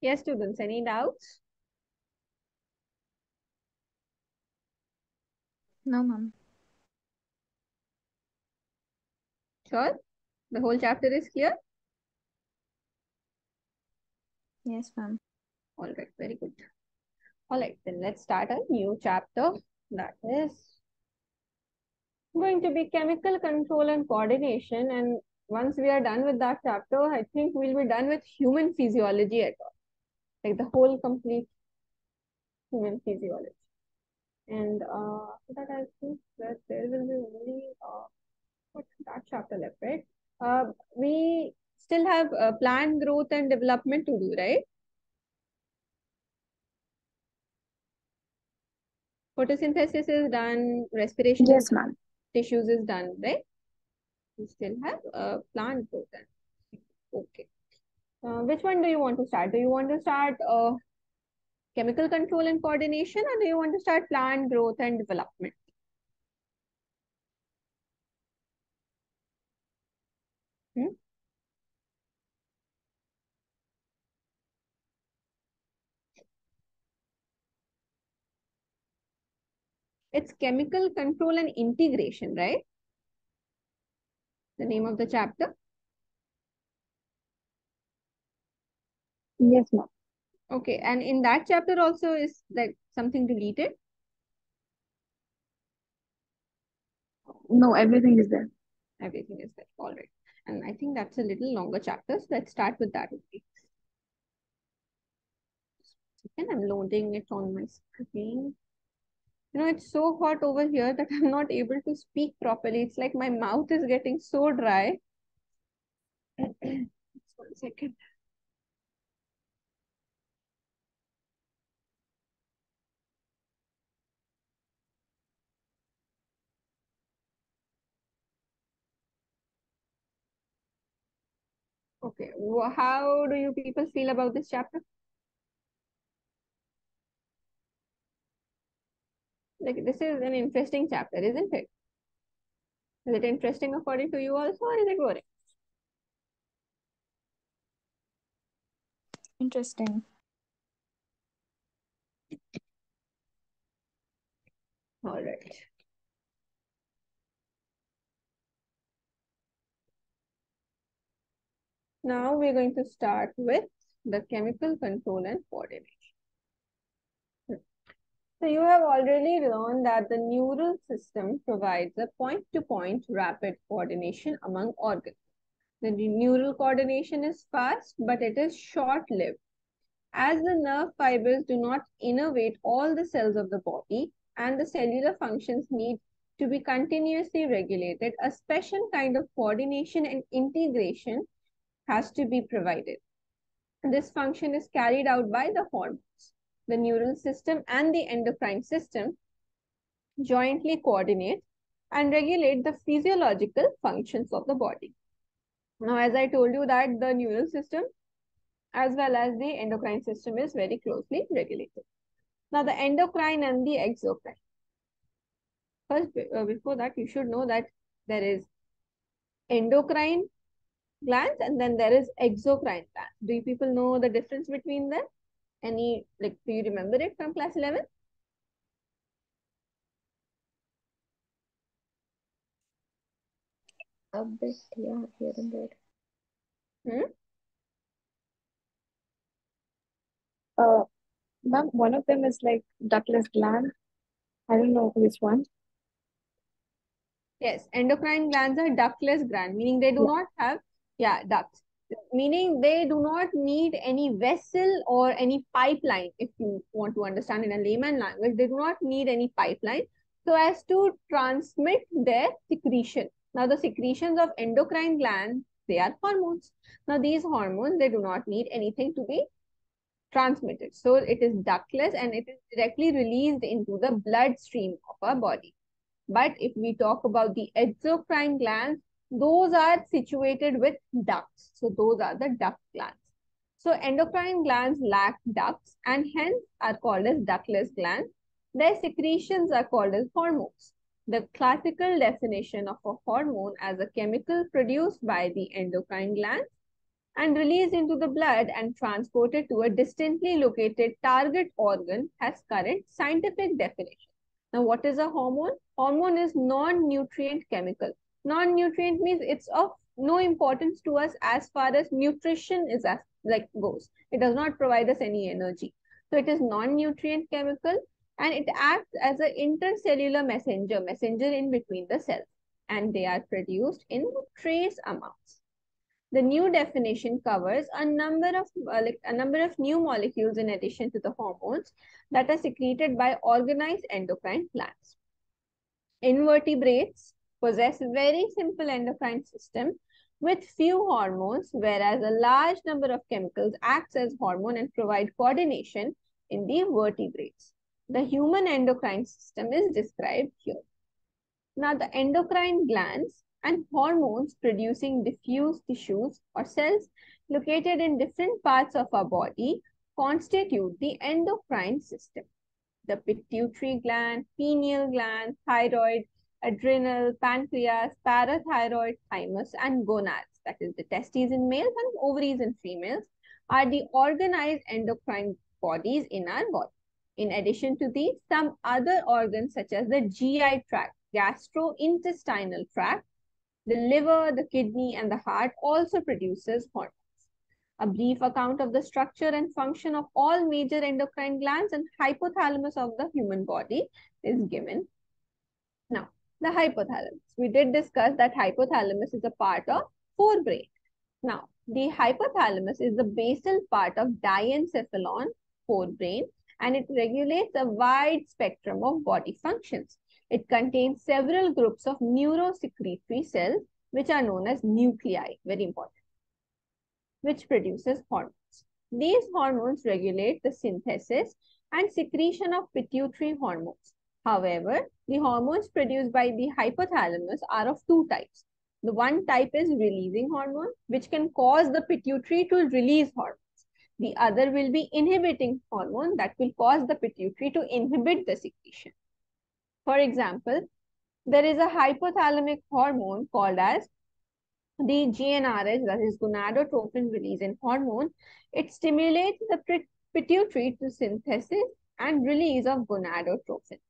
Yes, students, any doubts? No, ma'am. Sure. The whole chapter is clear? Yes, ma'am. All right, very good. All right, then let's start a new chapter. That is going to be chemical control and coordination. And once we are done with that chapter, I think we'll be done with human physiology at all. Like the whole complete human physiology. And uh, that I think that there will be only uh, what's that chapter left, right? Uh, we still have uh, plant growth and development to do, right? Photosynthesis is done, respiration Yes, ma'am. tissues is done, right? We still have uh, plant growth. and- Okay. Uh, which one do you want to start? Do you want to start uh, chemical control and coordination or do you want to start plant growth and development? Hmm? It's chemical control and integration, right? The name of the chapter. Yes, ma'am. Okay, and in that chapter also is like something deleted. No, everything is there. Everything is there. All right. And I think that's a little longer chapter. So let's start with that only. Second, I'm loading it on my screen. You know, it's so hot over here that (laughs) I'm not able to speak properly. It's like my mouth is getting so dry. Just (clears throat) one second. Okay, how do you people feel about this chapter? Like, this is an interesting chapter, isn't it? Is it interesting according to you also, or is it boring? Interesting. All right. Now we're going to start with the chemical control and coordination. So you have already learned that the neural system provides a point-to-point rapid coordination among organs. The neural coordination is fast, but it is short-lived. As the nerve fibers do not innervate all the cells of the body and the cellular functions need to be continuously regulated, a special kind of coordination and integration has to be provided. This function is carried out by the hormones. The neural system and the endocrine system jointly coordinate and regulate the physiological functions of the body. Now, as I told you that the neural system as well as the endocrine system is very closely regulated. Now, the endocrine and the exocrine. First, uh, before that, you should know that there is endocrine glands and then there is exocrine gland. Do you people know the difference between them? Any, like, do you remember it from class 11? A bit, yeah, here and there. Hmm? Uh, ma'am, one of them is like ductless gland. I don't know which one. Yes, endocrine glands are ductless gland, meaning they do Yeah. not have, yeah, ducts. Meaning they do not need any vessel or any pipeline, if you want to understand in a layman language, they do not need any pipeline so as to transmit their secretion. Now, the secretions of endocrine glands, they are hormones. Now, these hormones, they do not need anything to be transmitted. So, it is ductless and it is directly released into the bloodstream of our body. But if we talk about the exocrine glands, those are situated with ducts. So those are the duct glands. So endocrine glands lack ducts and hence are called as ductless glands. Their secretions are called as hormones. The classical definition of a hormone as a chemical produced by the endocrine glands and released into the blood and transported to a distantly located target organ has current scientific definition. Now, what is a hormone? Hormone is non-nutrient chemical. Non-nutrient means it's of no importance to us as far as nutrition is as like goes. It does not provide us any energy. So it is non-nutrient chemical and it acts as an intercellular messenger, messenger in between the cells and they are produced in trace amounts. The new definition covers a number of uh, like a number of new molecules in addition to the hormones that are secreted by organized endocrine glands. Invertebrates possess a very simple endocrine system with few hormones, whereas a large number of chemicals acts as hormone and provide coordination in the vertebrates. The human endocrine system is described here. Now, the endocrine glands and hormones producing diffuse tissues or cells located in different parts of our body constitute the endocrine system. The pituitary gland, pineal gland, thyroid, adrenal, pancreas, parathyroid, thymus, and gonads, that is the testes in males and ovaries in females, are the organized endocrine bodies in our body. In addition to these, some other organs such as the GI tract, gastrointestinal tract, the liver, the kidney, and the heart also produces hormones. A brief account of the structure and function of all major endocrine glands and hypothalamus of the human body is given. Now, the hypothalamus. We did discuss that hypothalamus is a part of forebrain. Now, the hypothalamus is the basal part of diencephalon forebrain and it regulates a wide spectrum of body functions. It contains several groups of neurosecretory cells, which are known as nuclei, very important, which produces hormones. These hormones regulate the synthesis and secretion of pituitary hormones. However, the hormones produced by the hypothalamus are of two types. The one type is releasing hormone, which can cause the pituitary to release hormones. The other will be inhibiting hormone that will cause the pituitary to inhibit the secretion. For example, there is a hypothalamic hormone called as the GnRH, that is gonadotropin releasing hormone. It stimulates the pituitary to synthesis and release of gonadotropins.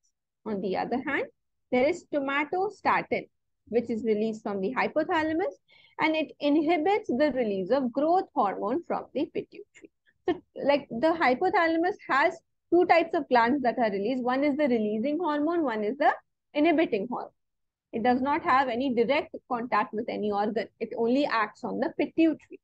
On the other hand, there is somatostatin, which is released from the hypothalamus and it inhibits the release of growth hormone from the pituitary. So like the hypothalamus has two types of glands that are released. One is the releasing hormone, one is the inhibiting hormone. It does not have any direct contact with any organ. It only acts on the pituitary.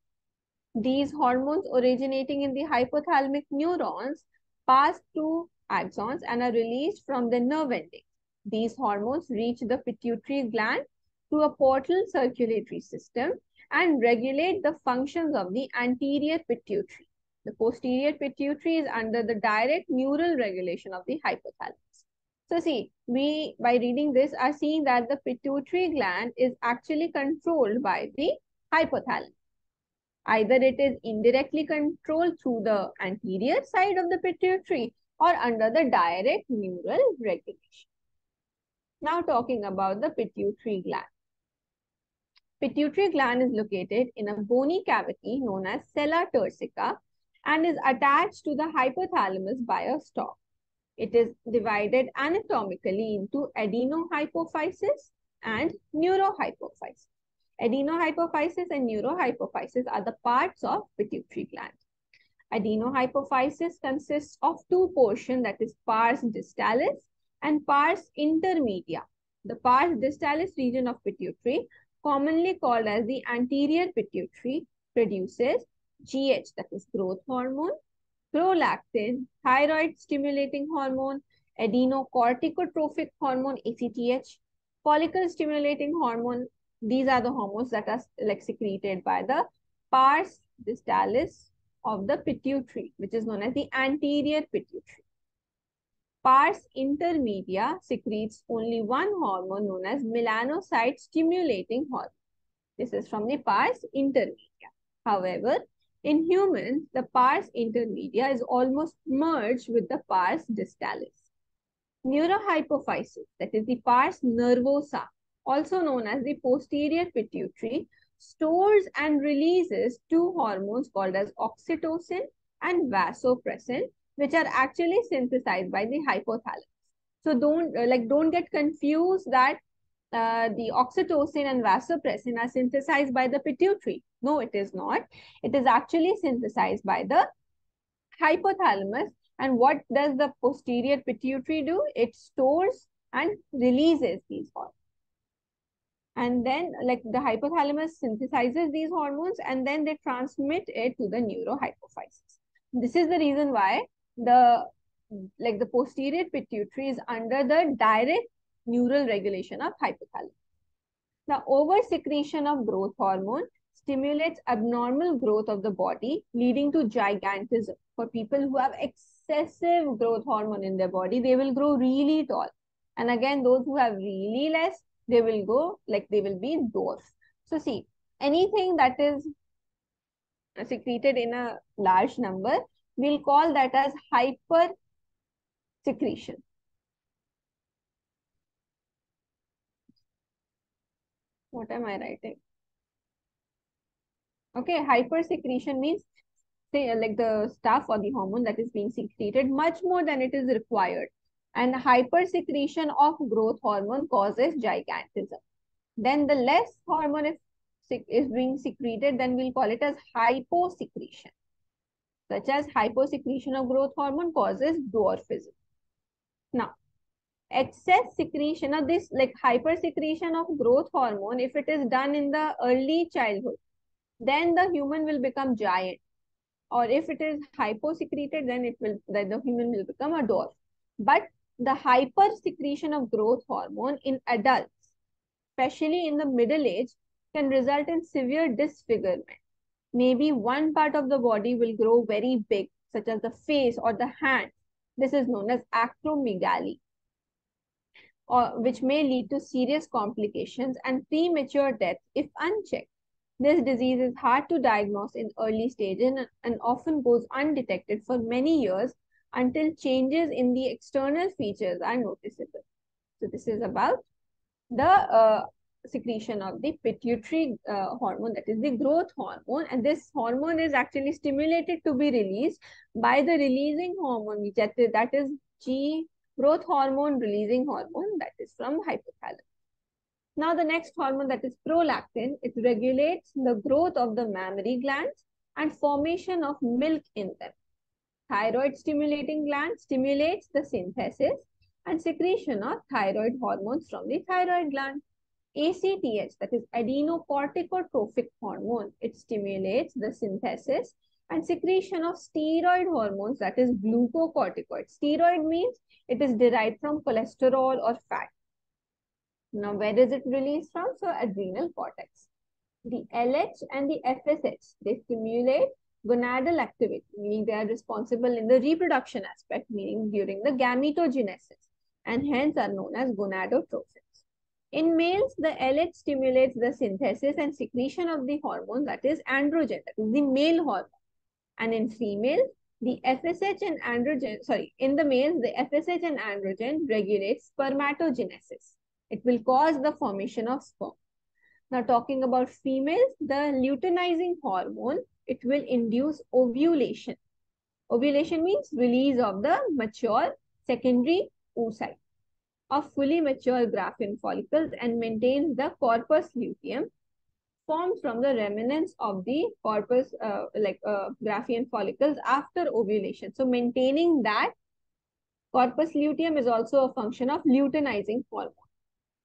These hormones originating in the hypothalamic neurons pass through axons and are released from the nerve endings. These hormones reach the pituitary gland through a portal circulatory system and regulate the functions of the anterior pituitary. The posterior pituitary is under the direct neural regulation of the hypothalamus. So see, we by reading this are seeing that the pituitary gland is actually controlled by the hypothalamus. Either it is indirectly controlled through the anterior side of the pituitary or under the direct neural regulation. Now talking about the pituitary gland. Pituitary gland is located in a bony cavity known as sella turcica and is attached to the hypothalamus by a stalk. It is divided anatomically into adenohypophysis and neurohypophysis. Adenohypophysis and neurohypophysis are the parts of pituitary gland. Adenohypophysis consists of two portions that is pars distalis and pars intermedia. The pars distalis region of pituitary, commonly called as the anterior pituitary, produces GH, that is growth hormone, prolactin, thyroid stimulating hormone, adrenocorticotropic hormone, ACTH, follicle stimulating hormone. These are the hormones that are like secreted by the pars distalis of the pituitary, which is known as the anterior pituitary. Pars intermedia secretes only one hormone known as melanocyte stimulating hormone. This is from the pars intermedia. However, in humans, the pars intermedia is almost merged with the pars distalis. Neurohypophysis, that is the pars nervosa, also known as the posterior pituitary, stores and releases two hormones called as oxytocin and vasopressin, which are actually synthesized by the hypothalamus. So don't uh, like don't get confused that uh, the oxytocin and vasopressin are synthesized by the pituitary. No, it is not. It is actually synthesized by the hypothalamus. And what does the posterior pituitary do? It stores and releases these hormones. And then like the hypothalamus synthesizes these hormones and then they transmit it to the neurohypophysis. This is the reason why the like the posterior pituitary is under the direct neural regulation of hypothalamus. The over-secretion of growth hormone stimulates abnormal growth of the body, leading to gigantism. For people who have excessive growth hormone in their body, they will grow really tall. And again, those who have really less, they will go like they will be dwarf. So see, anything that is secreted in a large number, we'll call that as hyper secretion. What am I writing? Okay, hypersecretion means say like the stuff or the hormone that is being secreted much more than it is required. And hypersecretion of growth hormone causes gigantism. Then the less hormone is, is being secreted, then we'll call it as hyposecretion. Such as hyposecretion of growth hormone causes dwarfism. Now, excess secretion of this like hypersecretion of growth hormone, if it is done in the early childhood, then the human will become giant. Or if it is hyposecreted, then it will then the human will become a dwarf. But the hypersecretion of growth hormone in adults, especially in the middle age, can result in severe disfigurement. Maybe one part of the body will grow very big, such as the face or the hand. This is known as acromegaly, or which may lead to serious complications and premature death if unchecked. This disease is hard to diagnose in early stages and, and often goes undetected for many years until changes in the external features are noticeable. So this is about the uh, secretion of the pituitary uh, hormone, that is the growth hormone. And this hormone is actually stimulated to be released by the releasing hormone, which that is, that is G growth hormone releasing hormone that is from hypothalamus. Now the next hormone that is prolactin, it regulates the growth of the mammary glands and formation of milk in them. Thyroid stimulating gland stimulates the synthesis and secretion of thyroid hormones from the thyroid gland. ACTH, that is adrenocorticotrophic hormone, it stimulates the synthesis and secretion of steroid hormones, that is glucocorticoid. Steroid means it is derived from cholesterol or fat. Now, where is it released from? So, adrenal cortex. The LH and the FSH, they stimulate gonadal activity, meaning they are responsible in the reproduction aspect, meaning during the gametogenesis, and hence are known as gonadotrophins. In males, the LH stimulates the synthesis and secretion of the hormone that is androgen, that is the male hormone. And in females, the FSH and androgen, sorry, in the males, the FSH and androgen regulates spermatogenesis. It will cause the formation of sperm. Now talking about females, the luteinizing hormone, it will induce ovulation. Ovulation means release of the mature secondary oocyte of fully mature Graafian follicles and maintains the corpus luteum formed from the remnants of the corpus uh, like uh, Graafian follicles after ovulation. So maintaining that corpus luteum is also a function of luteinizing hormone.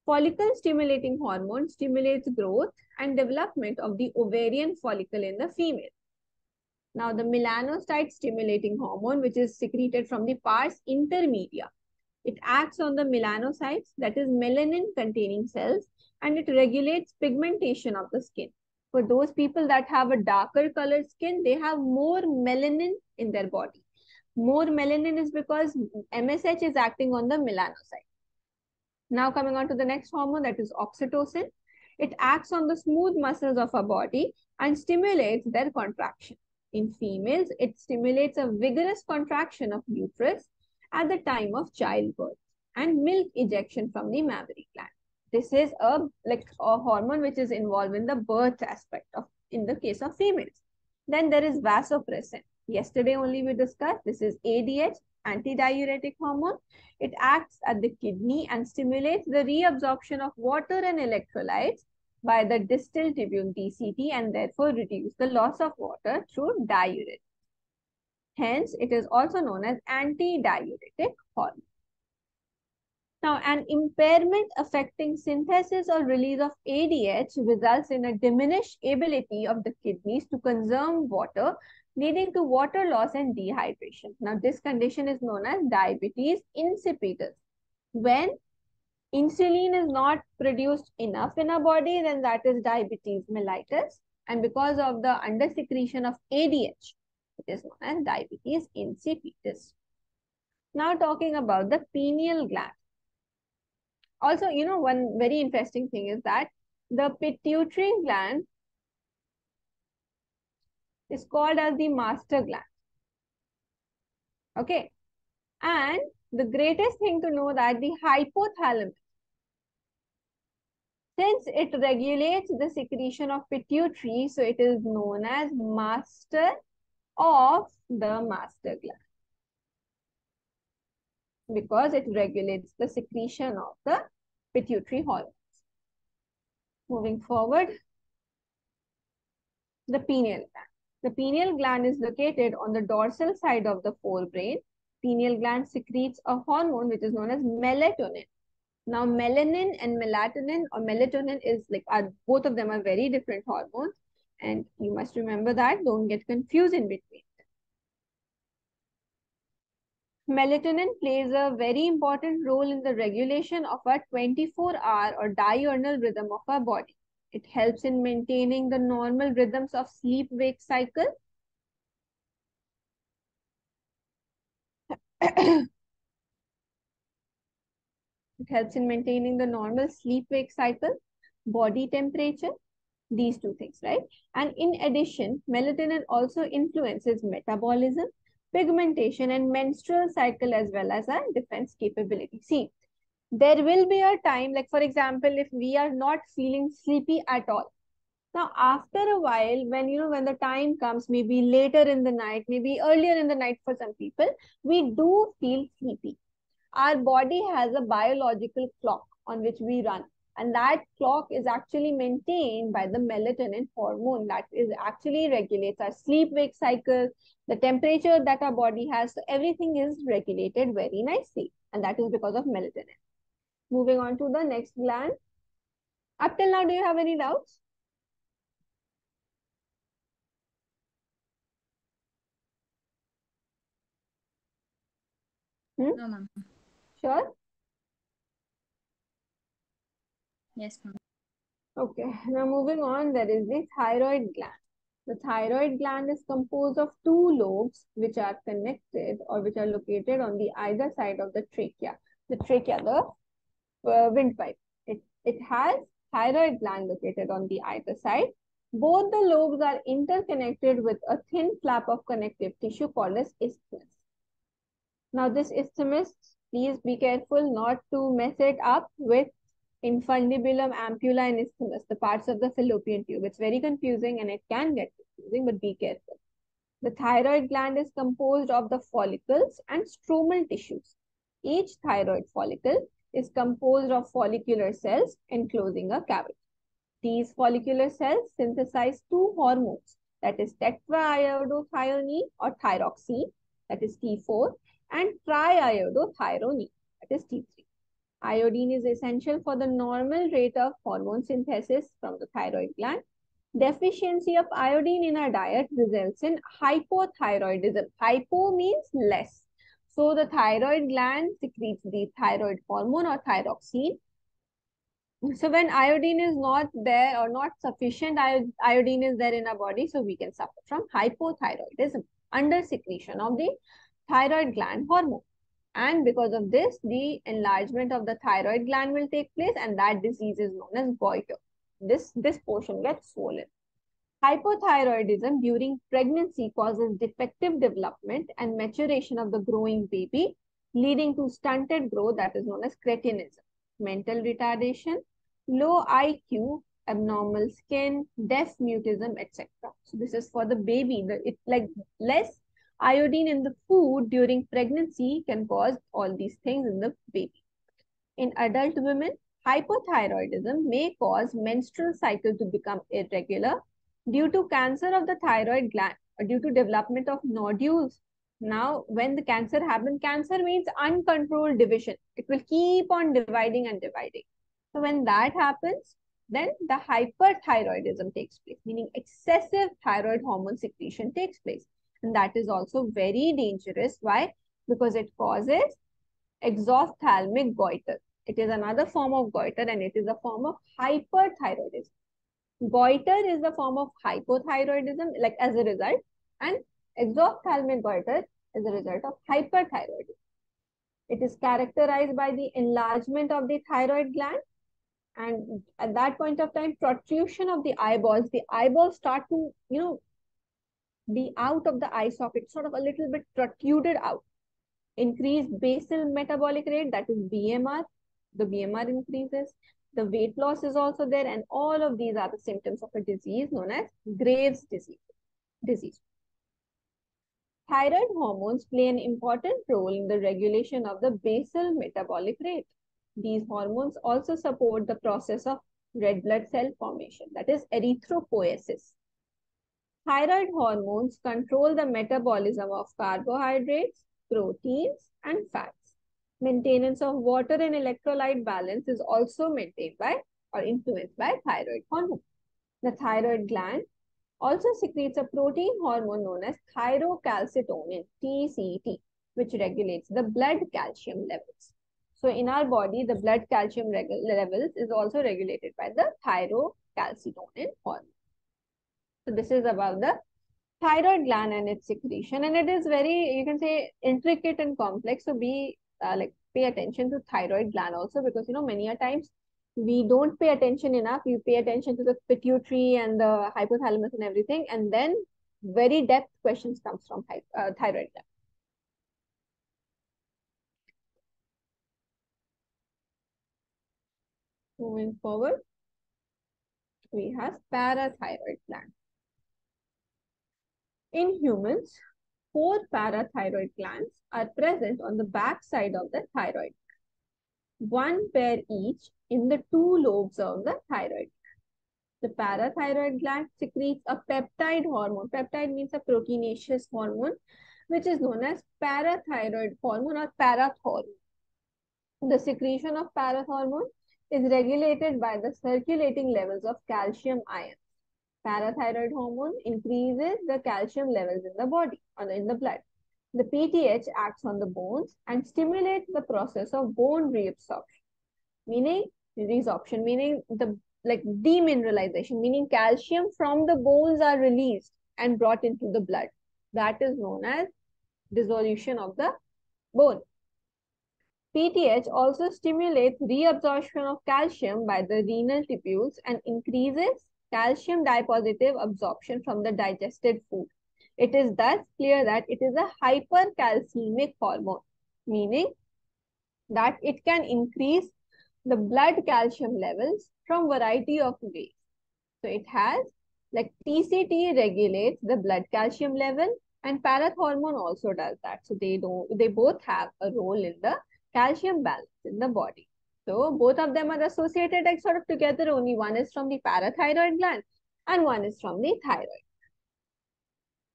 Follicle stimulating hormone stimulates growth and development of the ovarian follicle in the female. Now, the melanocyte stimulating hormone, which is secreted from the pars intermedia, it acts on the melanocytes, that is melanin containing cells, and it regulates pigmentation of the skin. For those people that have a darker colored skin, they have more melanin in their body. More melanin is because MSH is acting on the melanocyte. Now coming on to the next hormone that is oxytocin. It acts on the smooth muscles of our body and stimulates their contraction. In females, it stimulates a vigorous contraction of uterus at the time of childbirth and milk ejection from the mammary gland. This is a like a hormone which is involved in the birth aspect of in the case of females. Then there is vasopressin. Yesterday only we discussed this is ADH, antidiuretic hormone. It acts at the kidney and stimulates the reabsorption of water and electrolytes by the distal tubule DCT and therefore reduce the loss of water through diuretic. Hence, it is also known as antidiuretic hormone. Now, an impairment affecting synthesis or release of ADH results in a diminished ability of the kidneys to conserve water, leading to water loss and dehydration. Now, this condition is known as diabetes insipidus. When insulin is not produced enough in our body, then that is diabetes mellitus. And because of the undersecretion of ADH, it is known as diabetes insipidus. Now talking about the pineal gland. Also, you know, one very interesting thing is that the pituitary gland is called as the master gland. Okay. And the greatest thing to know that the hypothalamus, since it regulates the secretion of pituitary, so it is known as master of the master gland because it regulates the secretion of the pituitary hormones. Moving forward, the pineal gland. The pineal gland is located on the dorsal side of the forebrain. Pineal gland secretes a hormone which is known as melatonin. Now, melanin and melatonin or melatonin is like, are, both of them are very different hormones. And you must remember that, don't get confused in between. Melatonin plays a very important role in the regulation of our 24-hour or diurnal rhythm of our body. It helps in maintaining the normal rhythms of sleep-wake cycle. it helps in maintaining the normal sleep-wake cycle, body temperature, these two things, right? And in addition, melatonin also influences metabolism, pigmentation and menstrual cycle as well as our defense capability. See, there will be a time, like for example, if we are not feeling sleepy at all. Now, after a while, when you know, when the time comes, maybe later in the night, maybe earlier in the night for some people, we do feel sleepy. Our body has a biological clock on which we run. And that clock is actually maintained by the melatonin hormone that is actually regulates our sleep-wake cycle, the temperature that our body has. So everything is regulated very nicely. And that is because of melatonin. Moving on to the next gland. Up till now, do you have any doubts? Hmm? No, ma'am. Sure? Yes, ma'am. Okay, now moving on, there is the thyroid gland. The thyroid gland is composed of two lobes which are connected or which are located on the either side of the trachea. The trachea, the uh, windpipe. It, it has thyroid gland located on the either side. Both the lobes are interconnected with a thin flap of connective tissue called as isthmus. Now this isthmus, please be careful not to mess it up with infundibulum, ampulla, and isthmus, the parts of the fallopian tube. It's very confusing and it can get confusing, but be careful. The thyroid gland is composed of the follicles and stromal tissues. Each thyroid follicle is composed of follicular cells enclosing a cavity. These follicular cells synthesize two hormones, that is tetraiodothyronine or thyroxine, that is T4, and triiodothyronine, that is T3. Iodine is essential for the normal rate of hormone synthesis from the thyroid gland. Deficiency of iodine in our diet results in hypothyroidism. Hypo means less. So the thyroid gland secretes the thyroid hormone or thyroxine. So when iodine is not there or not sufficient iodine is there in our body, so we can suffer from hypothyroidism, under secretion of the thyroid gland hormone. And because of this, the enlargement of the thyroid gland will take place and that disease is known as goiter. This, this portion gets swollen. Hypothyroidism during pregnancy causes defective development and maturation of the growing baby, leading to stunted growth that is known as cretinism. Mental retardation, low IQ, abnormal skin, deaf mutism, etc. So this is for the baby. The, it like less iodine in the food during pregnancy can cause all these things in the baby. In adult women, hypothyroidism may cause menstrual cycle to become irregular due to cancer of the thyroid gland or due to development of nodules. Now, when the cancer happens, cancer means uncontrolled division. It will keep on dividing and dividing. So when that happens, then the hyperthyroidism takes place, meaning excessive thyroid hormone secretion takes place. And that is also very dangerous. Why? Because it causes exophthalmic goiter. It is another form of goiter and it is a form of hyperthyroidism. Goiter is a form of hypothyroidism, like as a result, and exophthalmic goiter is a result of hyperthyroidism. It is characterized by the enlargement of the thyroid gland and at that point of time, protrusion of the eyeballs, the eyeballs start to, you know, be out of the eye socket, sort of a little bit protruded out. Increased basal metabolic rate, that is BMR, the BMR increases. The weight loss is also there, and all of these are the symptoms of a disease known as Graves' disease. disease. Thyroid hormones play an important role in the regulation of the basal metabolic rate. These hormones also support the process of red blood cell formation, that is erythropoiesis. Thyroid hormones control the metabolism of carbohydrates, proteins, and fats. Maintenance of water and electrolyte balance is also maintained by or influenced by thyroid hormone. The thyroid gland also secretes a protein hormone known as thyrocalcitonin, TCT, which regulates the blood calcium levels. So in our body, the blood calcium levels is also regulated by the thyrocalcitonin hormone. So this is about the thyroid gland and its secretion. And it is very, you can say, intricate and complex. So be uh, like pay attention to thyroid gland also because, you know, many a times we don't pay attention enough. We pay attention to the pituitary and the hypothalamus and everything. And then very depth questions comes from uh, thyroid gland. Moving forward, we have parathyroid gland. In humans, four parathyroid glands are present on the back side of the thyroid. One pair each in the two lobes of the thyroid. The parathyroid gland secretes a peptide hormone. Peptide means a proteinaceous hormone, which is known as parathyroid hormone or parathormone. The secretion of parathormone is regulated by the circulating levels of calcium ions. Parathyroid hormone increases the calcium levels in the body or in the blood. The PTH acts on the bones and stimulates the process of bone reabsorption, meaning resorption, meaning the like demineralization, meaning calcium from the bones are released and brought into the blood. That is known as dissolution of the bone. PTH also stimulates reabsorption of calcium by the renal tubules and increases calcium dipositive absorption from the digested food. It is thus clear that it is a hypercalcemic hormone, meaning that it can increase the blood calcium levels from variety of ways. So it has like TCT regulates the blood calcium level and parathormone also does that. So they don't they both have a role in the calcium balance in the body. So both of them are associated like sort of together. Only one is from the parathyroid gland and one is from the thyroid.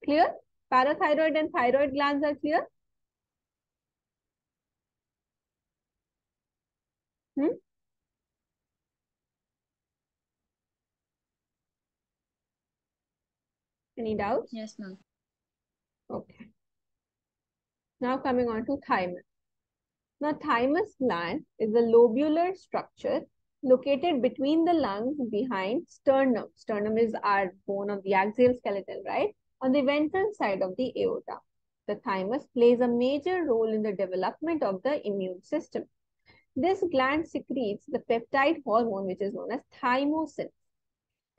Clear? Parathyroid and thyroid glands are clear? Hmm? Any doubts? Yes, ma'am. Okay. Now coming on to thymus. Now, thymus gland is a lobular structure located between the lungs behind sternum. Sternum is our bone of the axial skeleton, right? On the ventral side of the aorta. The thymus plays a major role in the development of the immune system. This gland secretes the peptide hormone, which is known as thymosin.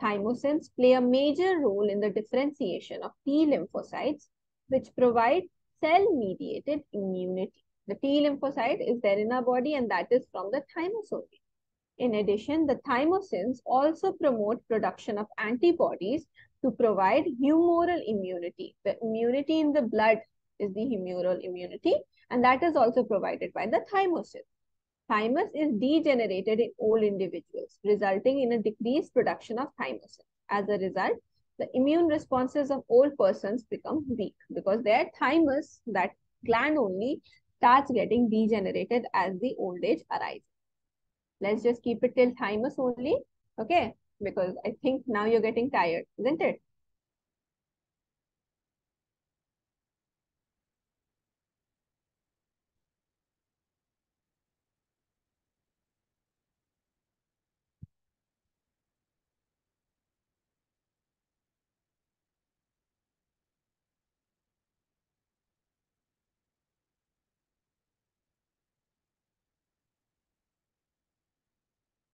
Thymosins play a major role in the differentiation of T lymphocytes, which provide cell-mediated immunity. The T lymphocyte is there in our body and that is from the thymus only. In addition, the thymosins also promote production of antibodies to provide humoral immunity. The immunity in the blood is the humoral immunity and that is also provided by the thymosin. Thymus is degenerated in old individuals, resulting in a decreased production of thymosin. As a result, the immune responses of old persons become weak because their thymus, that gland only, starts getting degenerated as the old age arises. Let's just keep it till thymus only, okay? Because I think now you're getting tired, isn't it?